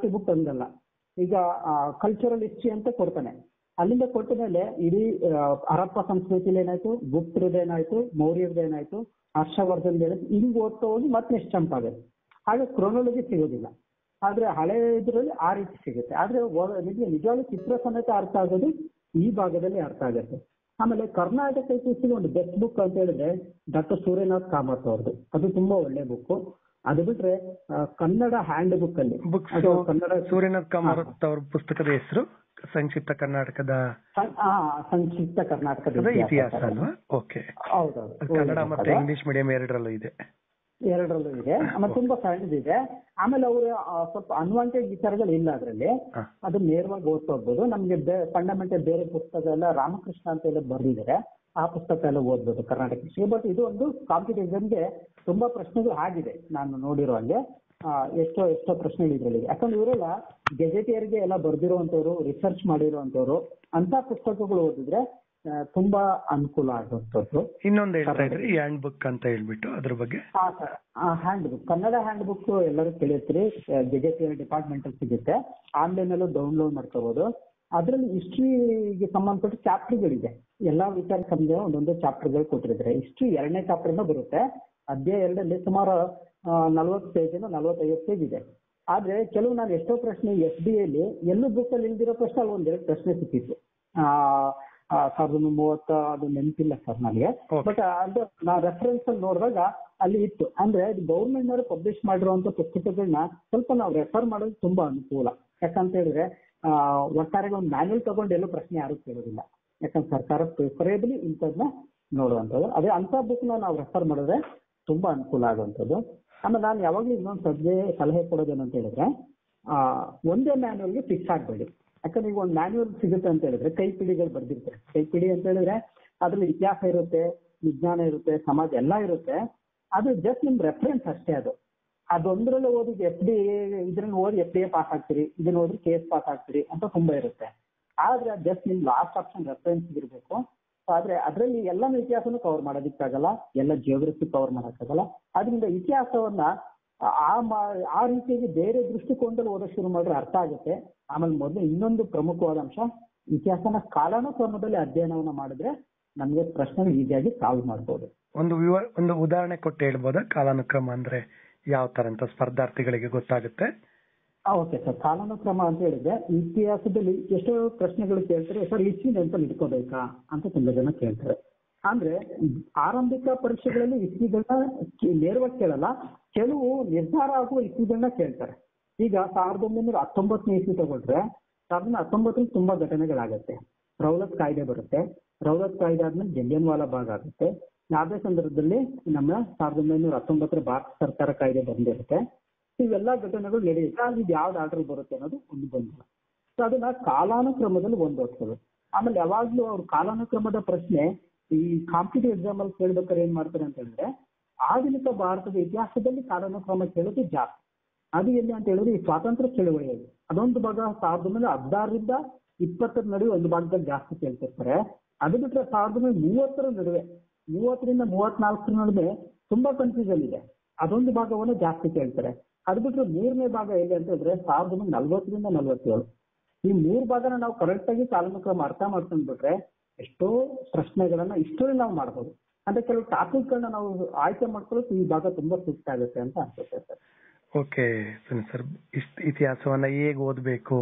ಸಿ ಬುಕ್ ಹಂಗಲ್ಲ ಈಗ ಕಲ್ಚರಲ್ ಹಿಸ್ಟ್ರಿ ಅಂತ ಕೊಡ್ತಾನೆ. ಅಲ್ಲಿಂದ ಕೊಟ್ಟ ಮೇಲೆ ಇಡೀ ಹರಪ್ಪ ಸಂಸ್ಕೃತಿಲಿ ಏನಾಯ್ತು? ಗುಪ್ತರದೇನಾಯ್ತು ಮೌರ್ಯರದೇನಾಯ್ತು ಹರ್ಷವರ್ಧನ್ ಹಿಂಗ್ ಓದ್ತಾ ಹೋಗಿ ಮತ್ತೆ ನೆಕ್ಸ್ಟ್ ಜಂಪ್ ಆಗುತ್ತೆ. ಹಾಗೆ ಕ್ರೋನಾಲಜಿ ಸಿಗೋದಿಲ್ಲ. ಆದ್ರೆ ಹಳೆ ಇದರಲ್ಲಿ ಆ ರೀತಿ ಸಿಗುತ್ತೆ. ಆದ್ರೆ ನಿಮ್ಗೆ ನಿಜವಾಗ್ಲೂ ಚಿತ್ರ ಸಮೇತ ಅರ್ಥ ಆಗೋದು ಈ ಭಾಗದಲ್ಲಿ ಅರ್ಥ ಆಗುತ್ತೆ. ಆಮೇಲೆ ಕರ್ನಾಟಕ ಇತಿಹಾಸದ ಒಂದು ಬೆಸ್ಟ್ ಬುಕ್ ಅಂತ ಹೇಳಿದ್ರೆ ಡಾಕ್ಟರ್ ಸೂರ್ಯನಾಥ್ ಕಾಮತ್ ಅವ್ರದ್ದು ಅದು ತುಂಬಾ ಒಳ್ಳೆ ಬುಕ್ ಅದು ಬಿಟ್ರೆ ಕನ್ನಡ ಹ್ಯಾಂಡ್ ಬುಕ್ ಅಲ್ಲಿ. ಕನ್ನಡ ಸೂರ್ಯನಾಥ್ ಕಾಮತ್ ಅವ್ರ ಪುಸ್ತಕದ ಹೆಸರು? ಸಂಕ್ಷಿಪ್ತ ಕರ್ನಾಟಕದ ಸಂಕ್ಷಿಪ್ತ ಕರ್ನಾಟಕದ ಇತಿಹಾಸ ಅಲ್ವಾ? ಓಕೆ ಕನ್ನಡ ಮತ್ತೆ ಇಂಗ್ಲಿಷ್ ಮೀಡಿಯಂ ಎರಡರಲ್ಲೂ ಇದೆ. ಎರಡರಲ್ಲೂ ಇದೆ. ಆಮೇಲೆ ತುಂಬಾ ಸಣ್ಣದಿದೆ. ಆಮೇಲೆ ಅವರು ಸ್ವಲ್ಪ ಅನ್ವಾಂಟೆಡ್ ವಿಚಾರಗಳು ಇಲ್ಲ ಅದರಲ್ಲಿ. ಅದು ನೇರವಾಗಿ ಹೋಗ್ಬೋದು ನಮ್ಗೆ ಫಂಡಮೆಂಟಲ್ ಬೇರೆ ಪುಸ್ತಕ ಎಲ್ಲ ರಾಮಕೃಷ್ಣ ಅಂತ ಎಲ್ಲ ಬರೆದಿದ್ದಾರೆ. ಆ ಪುಸ್ತಕ ಎಲ್ಲ ಓದ್ಬೋದು ಕರ್ನಾಟಕ ಬಟ್ ಇದು ಒಂದು ಕಾಂಪಿಟೇಷನ್ಗೆ ತುಂಬಾ ಪ್ರಶ್ನೆಗಳು ಆಗಿದೆ ನಾನು ನೋಡಿರೋ ಹಂಗೆ. ಎಷ್ಟೋ ಎಷ್ಟೋ ಪ್ರಶ್ನೆಗಳು ಇದ್ರಲ್ಲಿ. ಯಾಕಂದ್ರೆ ಇವರೆಲ್ಲ ಗೆಜೆಟಿಯರ್ಗೆ ಎಲ್ಲ ಬರ್ದಿರುವಂತವ್ರು ರಿಸರ್ಚ್ ಮಾಡಿರುವಂತವ್ರು ಅಂತ ಪುಸ್ತಕಗಳು ಓದಿದ್ರೆ ತುಂಬಾ ಅನುಕೂಲ ಆಗುವಂಥದ್ದು. ಇನ್ನೊಂದು ಹೇಳ್ತಾ ಇದ್ರಿ ಹ್ಯಾಂಡ್ ಬುಕ್ ಅಂತ ಹೇಳ್ಬಿಟ್ಟು ಅದ್ರ ಬಗ್ಗೆ. Hand book Kannada hand book ಎಲ್ಲರೂ ಕೇಳಿರ್ತೀರಿ ಗೆಜೆಟಿಯರ್ ಡಿಪಾರ್ಟ್ಮೆಂಟ್ ಅಲ್ಲಿ ಸಿಗುತ್ತೆ. ಆನ್ಲೈನ್ ಅಲ್ಲೂ ಡೌನ್ಲೋಡ್ ಮಾಡ್ಕೋಬಹುದು ಅದರಲ್ಲಿ ಹಿಸ್ಟ್ರಿಗೆ ಸಂಬಂಧಪಟ್ಟ ಚಾಪ್ಟರ್ಗಳಿದೆ ಎಲ್ಲಾ ವಿಚಾರ ಸಂಬಂಧ ಒಂದೊಂದು ಚಾಪ್ಟರ್ಗಳು ಕೊಟ್ಟಿರ್ತಾರೆ ಹಿಸ್ಟ್ರಿ ಎರಡನೇ ಚಾಪ್ಟರ್ ಬರುತ್ತೆ. ಅಧ್ಯಾಯ ಎರಡಲ್ಲಿ ಸುಮಾರು ನಲ್ವತ್ತು ಪೇಜ್ ನಲ್ವತ್ತೈವತ್ತು ಪೇಜ್ ಇದೆ. ಆದ್ರೆ ಕೆಲವು ನಾನು ಎಷ್ಟೋ ಪ್ರಶ್ನೆ ಎಸ್ ಬಿ ಅಲ್ಲಿ ಎಲ್ಲೂ ಬುಕ್ ಅಲ್ಲಿ ಇಲ್ದಿರೋ ಪ್ರಶ್ನೆ ಅಲ್ಲಿ ಒಂದೆರಡು ಪ್ರಶ್ನೆ ಸಿಕ್ಕಿತ್ತು. ಆ, ಸಾವಿರದ ಒಂಬೈನೂರ ಮೂವತ್ತ ಅದು ನೆನಪಿಲ್ಲ ಸರ್ ನನಗೆ. ಬಟ್ ಅದು ನಾ ರೆಫರೆನ್ಸ್ ಅಲ್ಲಿ ನೋಡಿದಾಗ ಅಲ್ಲಿ ಇತ್ತು. ಅಂದ್ರೆ ಗೌರ್ಮೆಂಟ್ ನವರು ಪಬ್ಲಿಷ್ ಮಾಡಿರುವಂತ ಪುಸ್ತಕಗಳನ್ನ ಸ್ವಲ್ಪ ನಾವು ರೆಫರ್ ಮಾಡೋದು ತುಂಬಾ ಅನುಕೂಲ. ಯಾಕಂತ ಹೇಳಿದ್ರೆ ಆ, ಒಟ್ಟಾರೆಗೆ ಒಂದು ಮ್ಯಾನ್ಯಲ್ ತಗೊಂಡು ಎಲ್ಲೂ ಪ್ರಶ್ನೆ ಯಾರು ಕೇಳೋದಿಲ್ಲ. ಯಾಕಂದ್ರೆ ಸರ್ಕಾರ ಪ್ರಿಫರೇಬಲಿ ಇಂಥದ್ನ ನೋಡುವಂಥದ್ದು. ಅದೇ ಅಂತ ಬುಕ್ ನಾವು ರೆಫರ್ ಮಾಡಿದ್ರೆ ತುಂಬಾ ಅನುಕೂಲ ಆಗುವಂಥದ್ದು. ಆಮೇಲೆ ನಾನು ಯಾವಾಗಲೂ ಇನ್ನೊಂದು ಸದ್ಯ ಸಲಹೆ ಕೊಡೋದೇನಂತ ಹೇಳಿದ್ರೆ ಆ, ಒಂದೇ ಮ್ಯಾನ್ಯಲ್ಗೆ ಫಿಕ್ಸ್ ಆಗಬೇಡಿ. ಯಾಕಂದ್ರೆ ಈಗ ಒಂದು ಮ್ಯಾನ್ಯಲ್ ಸಿಗುತ್ತೆ ಅಂತ ಹೇಳಿದ್ರೆ ಕೈಪಿಡಿಗಳು ಬರ್ದಿರ್ತಾರೆ ಕೈಪಿಡಿ ಅಂತ ಹೇಳಿದ್ರೆ ಅದ್ರಲ್ಲಿ ಇತಿಹಾಸ ಇರುತ್ತೆ, ವಿಜ್ಞಾನ ಇರುತ್ತೆ, ಸಮಾಜ ಎಲ್ಲ ಇರುತ್ತೆ. ಅದು ಜಸ್ಟ್ ನಿಮ್ ರೆಫರೆನ್ಸ್ ಅಷ್ಟೇ ಅದು. ಅದೊಂದ್ರಲ್ಲಿ ಓದಿ ಎಫ್ ಡಿ ಇದ್ರಲ್ಲಿ ಓದಿ ಎಫ್ ಡಿ ಎ ಪಾಸ್ ಆಗ್ತೀರಿ, ಇದನ್ನ ಓದಿ ಎಸ್ ಪಾಸ್ ಆಗ್ತೀರಿ ಅಂತ ತುಂಬಾ ಇರುತ್ತೆ. ಆದ್ರೆ ಜಸ್ಟ್ ನಿಮ್ ಲಾಸ್ಟ್ ಆಪ್ಷನ್ ರೆಫರೆನ್ಸ್ ಇರಬೇಕು. ಆದ್ರೆ ಅದರಲ್ಲಿ ಎಲ್ಲ ಇತಿಹಾಸನು ಕವರ್ ಮಾಡೋದಕ್ಕಾಗಲ್ಲ, ಎಲ್ಲ ಜಿಯೋಗ್ರಫಿ ಕವರ್ ಮಾಡೋಕ್ಕಾಗಲ್ಲ. ಅದರಿಂದ ಇತಿಹಾಸವನ್ನ ಆ ಆ ರೀತಿಯಾಗಿ ಬೇರೆ ದೃಷ್ಟಿಕೋನದಲ್ಲಿ ಓದೋ ಶುರು ಮಾಡಿದ್ರೆ ಅರ್ಥ ಆಗುತ್ತೆ. ಆಮೇಲೆ ಮೊದಲು ಇನ್ನೊಂದು ಪ್ರಮುಖವಾದ ಅಂಶ ಇತಿಹಾಸನ ಕಾಲಾನುಕ್ರಮದಲ್ಲಿ ಅಧ್ಯಯನವನ್ನ ಮಾಡಿದ್ರೆ ನಮಗೆ ಪ್ರಶ್ನೆ ಈಸಿಯಾಗಿ ಸಾಲ್ವ್ ಮಾಡ್ಬೋದು. ಒಂದು ಒಂದು ಉದಾಹರಣೆ ಕೊಟ್ಟು ಹೇಳ್ಬೋದಾ? ಕಾಲಾನುಕ್ರಮ ಅಂದ್ರೆ ಯಾವ ತರ ಅಂತ ಸ್ಪರ್ಧಾರ್ಥಿಗಳಿಗೆ ಗೊತ್ತಾಗುತ್ತೆ? ಓಕೆ ಸರ್ ಕಾಲಾನುಕ್ರಮ ಅಂತ ಹೇಳಿದ್ರೆ ಇತಿಹಾಸದಲ್ಲಿ ಎಷ್ಟೋ ಪ್ರಶ್ನೆಗಳು ಕೇಳ್ತಾರೆ ಸರ್ ಅಂತ ಇಟ್ಕೋಬೇಕಾ ಅಂತ ತುಂಬಾ ಜನ ಕೇಳ್ತಾರೆ. ಅಂದ್ರೆ ಆರಂಭಿಕ ಪರೀಕ್ಷೆಗಳಲ್ಲಿ ಇಸ್ವಿಗಳನ್ನ ನೇರವಾಗಿ ಕೇಳಲ್ಲ ಕೆಲವು ನಿರ್ಧಾರ ಆಗುವ ಇಸ್ವಿಗಳನ್ನ ಕೇಳ್ತಾರೆ. ಈಗ ಸಾವಿರದ ಒಂಬೈನೂರ ಹತ್ತೊಂಬತ್ತನೇ ಇಸ್ವಿ ತಗೊಂಡ್ರೆ ಸಾವಿರದ ಹತ್ತೊಂಬತ್ತರಲ್ಲಿ ತುಂಬಾ ಘಟನೆಗಳಾಗತ್ತೆ. ರೌಲತ್ ಕಾಯ್ದೆ ಬರುತ್ತೆ. ರೌಲತ್ ಕಾಯ್ದೆ ಆದ್ಮೇಲೆ ಜಲಿಯನ್ ವಾಲಾ ಬಾಗ್ ಆಗುತ್ತೆ. ಅದೇ ಸಂದರ್ಭದಲ್ಲಿ ನಮ್ಮ ಸಾವಿರದ ಒಂಬೈನೂರ ಹತ್ತೊಂಬತ್ತರ ಭಾರತ ಸರ್ಕಾರ ಕಾಯ್ದೆ ಬಂದಿರುತ್ತೆ. ಇವೆಲ್ಲ ಘಟನೆಗಳು ನಡೆಯುತ್ತೆ. ಅಲ್ಲಿ ಯಾವ್ದು ಆರ್ಡರ್ ಬರುತ್ತೆ ಅನ್ನೋದು ಒಂದು ಬಂದಿಲ್ಲ ಸೊ ಅದನ್ನ ಕಾಲಾನುಕ್ರಮದಲ್ಲಿ ಒಂದೋಗ್ತದೆ ಆಮೇಲೆ ಯಾವಾಗ್ಲೂ ಅವ್ರ ಕಾಲಾನುಕ್ರಮದ ಪ್ರಶ್ನೆ ಈ ಕಾಂಪಿಟೇಟಿವ್ ಎಕ್ಸಾಮ್ ಅಲ್ಲಿ ಕೇಳ್ಬೇಕಾದ್ರೆ ಏನ್ ಮಾಡ್ತಾರೆ ಅಂತ ಹೇಳಿದ್ರೆ, ಆಧುನಿಕ ಭಾರತದ ಇತಿಹಾಸದಲ್ಲಿ ಕಾಲಾನುಕ್ರಮ ಕೇಳೋದು ಜಾಸ್ತಿ. ಅದು ಎಲ್ಲಿ ಅಂತ ಹೇಳಿದ್ರೆ ಈ ಸ್ವಾತಂತ್ರ್ಯ ಚಳವಳಿಯಲ್ಲಿ. ಅದೊಂದು ಭಾಗ ಸಾವಿರದ ಒಂಬೈನೂರ ಹದಿನಾರರಿಂದ ಇಪ್ಪತ್ತರ ನಡುವೆ ಒಂದು ಭಾಗದಲ್ಲಿ ಜಾಸ್ತಿ ಕೇಳ್ತಿರ್ತಾರೆ. ಅದು ಬಿಟ್ರೆ ಸಾವಿರದ ಒಂಬೈನೂರ ಮೂವತ್ತರ ನಡುವೆ, ಮೂವತ್ತರಿಂದ ಮೂವತ್ನಾಲ್ಕರ ನಡುವೆ ತುಂಬಾ ಕನ್ಫ್ಯೂಷನ್ ಇದೆ. ಅದೊಂದು ಭಾಗವನ್ನು ಜಾಸ್ತಿ ಕೇಳ್ತಾರೆ. ಅದು ಬಿಟ್ರೆ ಮೂರನೇ ಭಾಗ ಎಲ್ಲಿ ಅಂತ ಹೇಳಿದ್ರೆ ಸಾವಿರದ ಒಂಬೈನೂರ ನಲ್ವತ್ತರಿಂದ ನಲ್ವತ್ತೇಳು. ಈ ಮೂರು ಭಾಗನ ನಾವು ಕರೆಕ್ಟ್ ಆಗಿ ಕಾಲಾನುಕ್ರಮ ಅರ್ಥ ಮಾಡ್ಕೊಂಡ್ಬಿಟ್ರೆ ಎಷ್ಟೋ ಪ್ರಶ್ನೆಗಳನ್ನ ಇಷ್ಟರಲ್ಲಿ ನಾವು ಮಾಡ್ಬೋದು. ಅಂದ್ರೆ ಕೆಲವು ಟಾಪಿಕ್ಗಳನ್ನ ನಾವು ಆಯ್ಕೆ ಮಾಡ್ಕೊಳ್ಳೋಕೆ ಈ ಭಾಗ ತುಂಬಾ ಸೂಕ್ತ ಆಗುತ್ತೆ ಅಂತ ಅನ್ಸುತ್ತೆ ಸರ್. ಓಕೆ ಸರ್ ಇತಿಹಾಸವನ್ನ ಹೇಗ್ ಓದ್ಬೇಕು?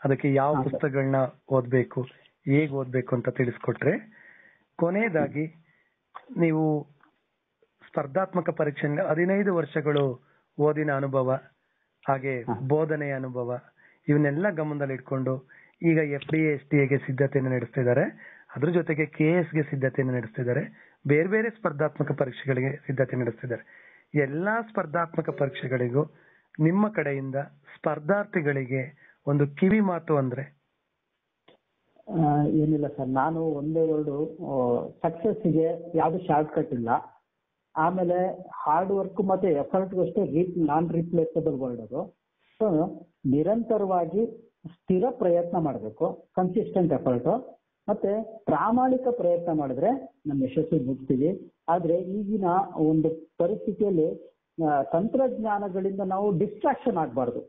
ಅದಕ್ಕೆ ಯಾವ. ಪುಸ್ತಕಗಳನ್ನ ಓದ್ಬೇಕು? ಹೇಗ್ ಓದ್ಬೇಕು ಅಂತ ತಿಳಿಸ್ಕೊಟ್ರೆ ಕೊನೆಯದಾಗಿ ನೀವು ಸ್ಪರ್ಧಾತ್ಮಕ ಪರೀಕ್ಷೆ ಹದಿನೈದು ವರ್ಷಗಳು ಓದಿನ ಅನುಭವ ಹಾಗೆ ಬೋಧನೆಯ ಅನುಭವ ಇವನ್ನೆಲ್ಲ ಗಮನದಲ್ಲಿ ಇಟ್ಕೊಂಡು ಈಗ ಎಫ್ ಡಿ ಎಸ್ ಟಿ ಎಗೆ ಸಿದ್ಧತೆಯನ್ನು ನಡೆಸ್ತಿದ್ದಾರೆ ಅದ್ರ ಜೊತೆಗೆ ಕೆ ಎಸ್ಗೆ ಸಿದ್ಧತೆಯನ್ನು ನಡೆಸ್ತಿದ್ದಾರೆ ಬೇರೆ ಬೇರೆ ಸ್ಪರ್ಧಾತ್ಮಕ ಪರೀಕ್ಷೆಗಳಿಗೆ ಸಿದ್ಧತೆ ನಡೆಸ್ತಿದ್ದಾರೆ ಎಲ್ಲಾ ಸ್ಪರ್ಧಾತ್ಮಕ ಪರೀಕ್ಷೆಗಳಿಗೂ ನಿಮ್ಮ ಕಡೆಯಿಂದ ಸ್ಪರ್ಧಾರ್ಥಿಗಳಿಗೆ ಒಂದು ಕಿವಿ ಮಾತು ಅಂದ್ರೆ? ಏನಿಲ್ಲ ಸರ್. ನಾನು ಒಂದೇ ವರ್ಡು ಸಕ್ಸಸ್ಗೆ ಯಾವ್ದು ಶಾರ್ಟ್ ಕಟ್ ಇಲ್ಲ. ಆಮೇಲೆ ಹಾರ್ಡ್ ವರ್ಕ್ ಮತ್ತೆ ಎಫರ್ಟ್ ಅಷ್ಟೇ ನಾನ್ ರಿಪ್ಲೇಸಬಲ್ ವರ್ಡ್ ಅದು. ಸೊ ನಿರಂತರವಾಗಿ ಸ್ಥಿರ ಪ್ರಯತ್ನ ಮಾಡಬೇಕು ಕನ್ಸಿಸ್ಟೆಂಟ್ ಎಫರ್ಟ್ ಮತ್ತೆ ಪ್ರಾಮಾಣಿಕ ಪ್ರಯತ್ನ ಮಾಡಿದ್ರೆ ನಮ್ಮ ಯಶಸ್ಸು ಮುಗ್ತೀವಿ ಆದ್ರೆ ಈಗಿನ ಒಂದು ಪರಿಸ್ಥಿತಿಯಲ್ಲಿ ತಂತ್ರಜ್ಞಾನಗಳಿಂದ ನಾವು ಡಿಸ್ಟ್ರಾಕ್ಷನ್ ಆಗಬಾರ್ದು.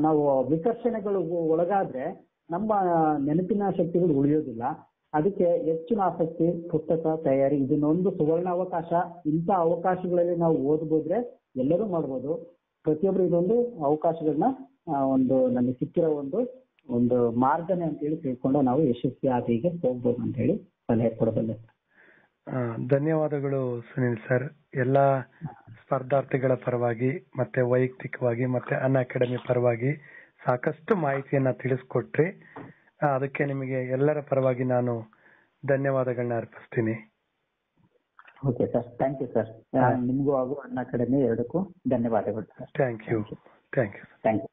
ನಾವು ವಿಕರ್ಷಣೆಗಳು ಒಳಗಾದ್ರೆ ನಮ್ಮ ನೆನಪಿನ ಶಕ್ತಿಗಳು ಉಳಿಯೋದಿಲ್ಲ. ಅದಕ್ಕೆ ಹೆಚ್ಚಿನ ಆಸಕ್ತಿ, ಪುಸ್ತಕ, ತಯಾರಿ, ಇದನ್ನೊಂದು ಸುವರ್ಣ ಅವಕಾಶ ಇಂಥ ಅವಕಾಶಗಳಲ್ಲಿ ನಾವು ಓದ್ಬೋದ್ರೆ ಎಲ್ಲರೂ ಮಾಡ್ಬೋದು. ಪ್ರತಿಯೊಬ್ರು ಇದೊಂದು ಅವಕಾಶಗಳನ್ನ ಒಂದು ನಮಗೆ ಸಿಕ್ಕಿರೋ ಒಂದು ಒಂದು ಮಾರ್ಗನೆ ಅಂತ ಹೇಳಿ ತಿಳ್ಕೊಂಡು ನಾವು ಯಶಸ್ವಿ ಹಾದಿಗೆ ಹೋಗ್ಬೋದು ಅಂತ ಹೇಳಿ ಸಲಹೆ ಕೊಡಬಲ್ಲೆ. ಧನ್ಯವಾದಗಳು ಸುನಿಲ್ ಸರ್. ಎಲ್ಲ ಸ್ಪರ್ಧಾರ್ಥಿಗಳ ಪರವಾಗಿ ಮತ್ತೆ ವೈಯಕ್ತಿಕವಾಗಿ ಮತ್ತೆ ಅನ್ ಅಕಾಡೆಮಿ ಪರವಾಗಿ ಸಾಕಷ್ಟು ಮಾಹಿತಿಯನ್ನ ತಿಳಿಸ್ಕೊಟ್ರಿ. ಅದಕ್ಕೆ ನಿಮಗೆ ಎಲ್ಲರ ಪರವಾಗಿ ನಾನು ಧನ್ಯವಾದಗಳನ್ನ ಅರ್ಪಿಸ್ತೀನಿ. Okay sir. Thank you sir. ನಿಮಗೂ ಹಾಗೂ ಅನ್ನ ಅಕಾಡೆಮಿ ಎರಡಕ್ಕೂ ಧನ್ಯವಾದಗಳು sir. Thank you. Thank you. Thank you.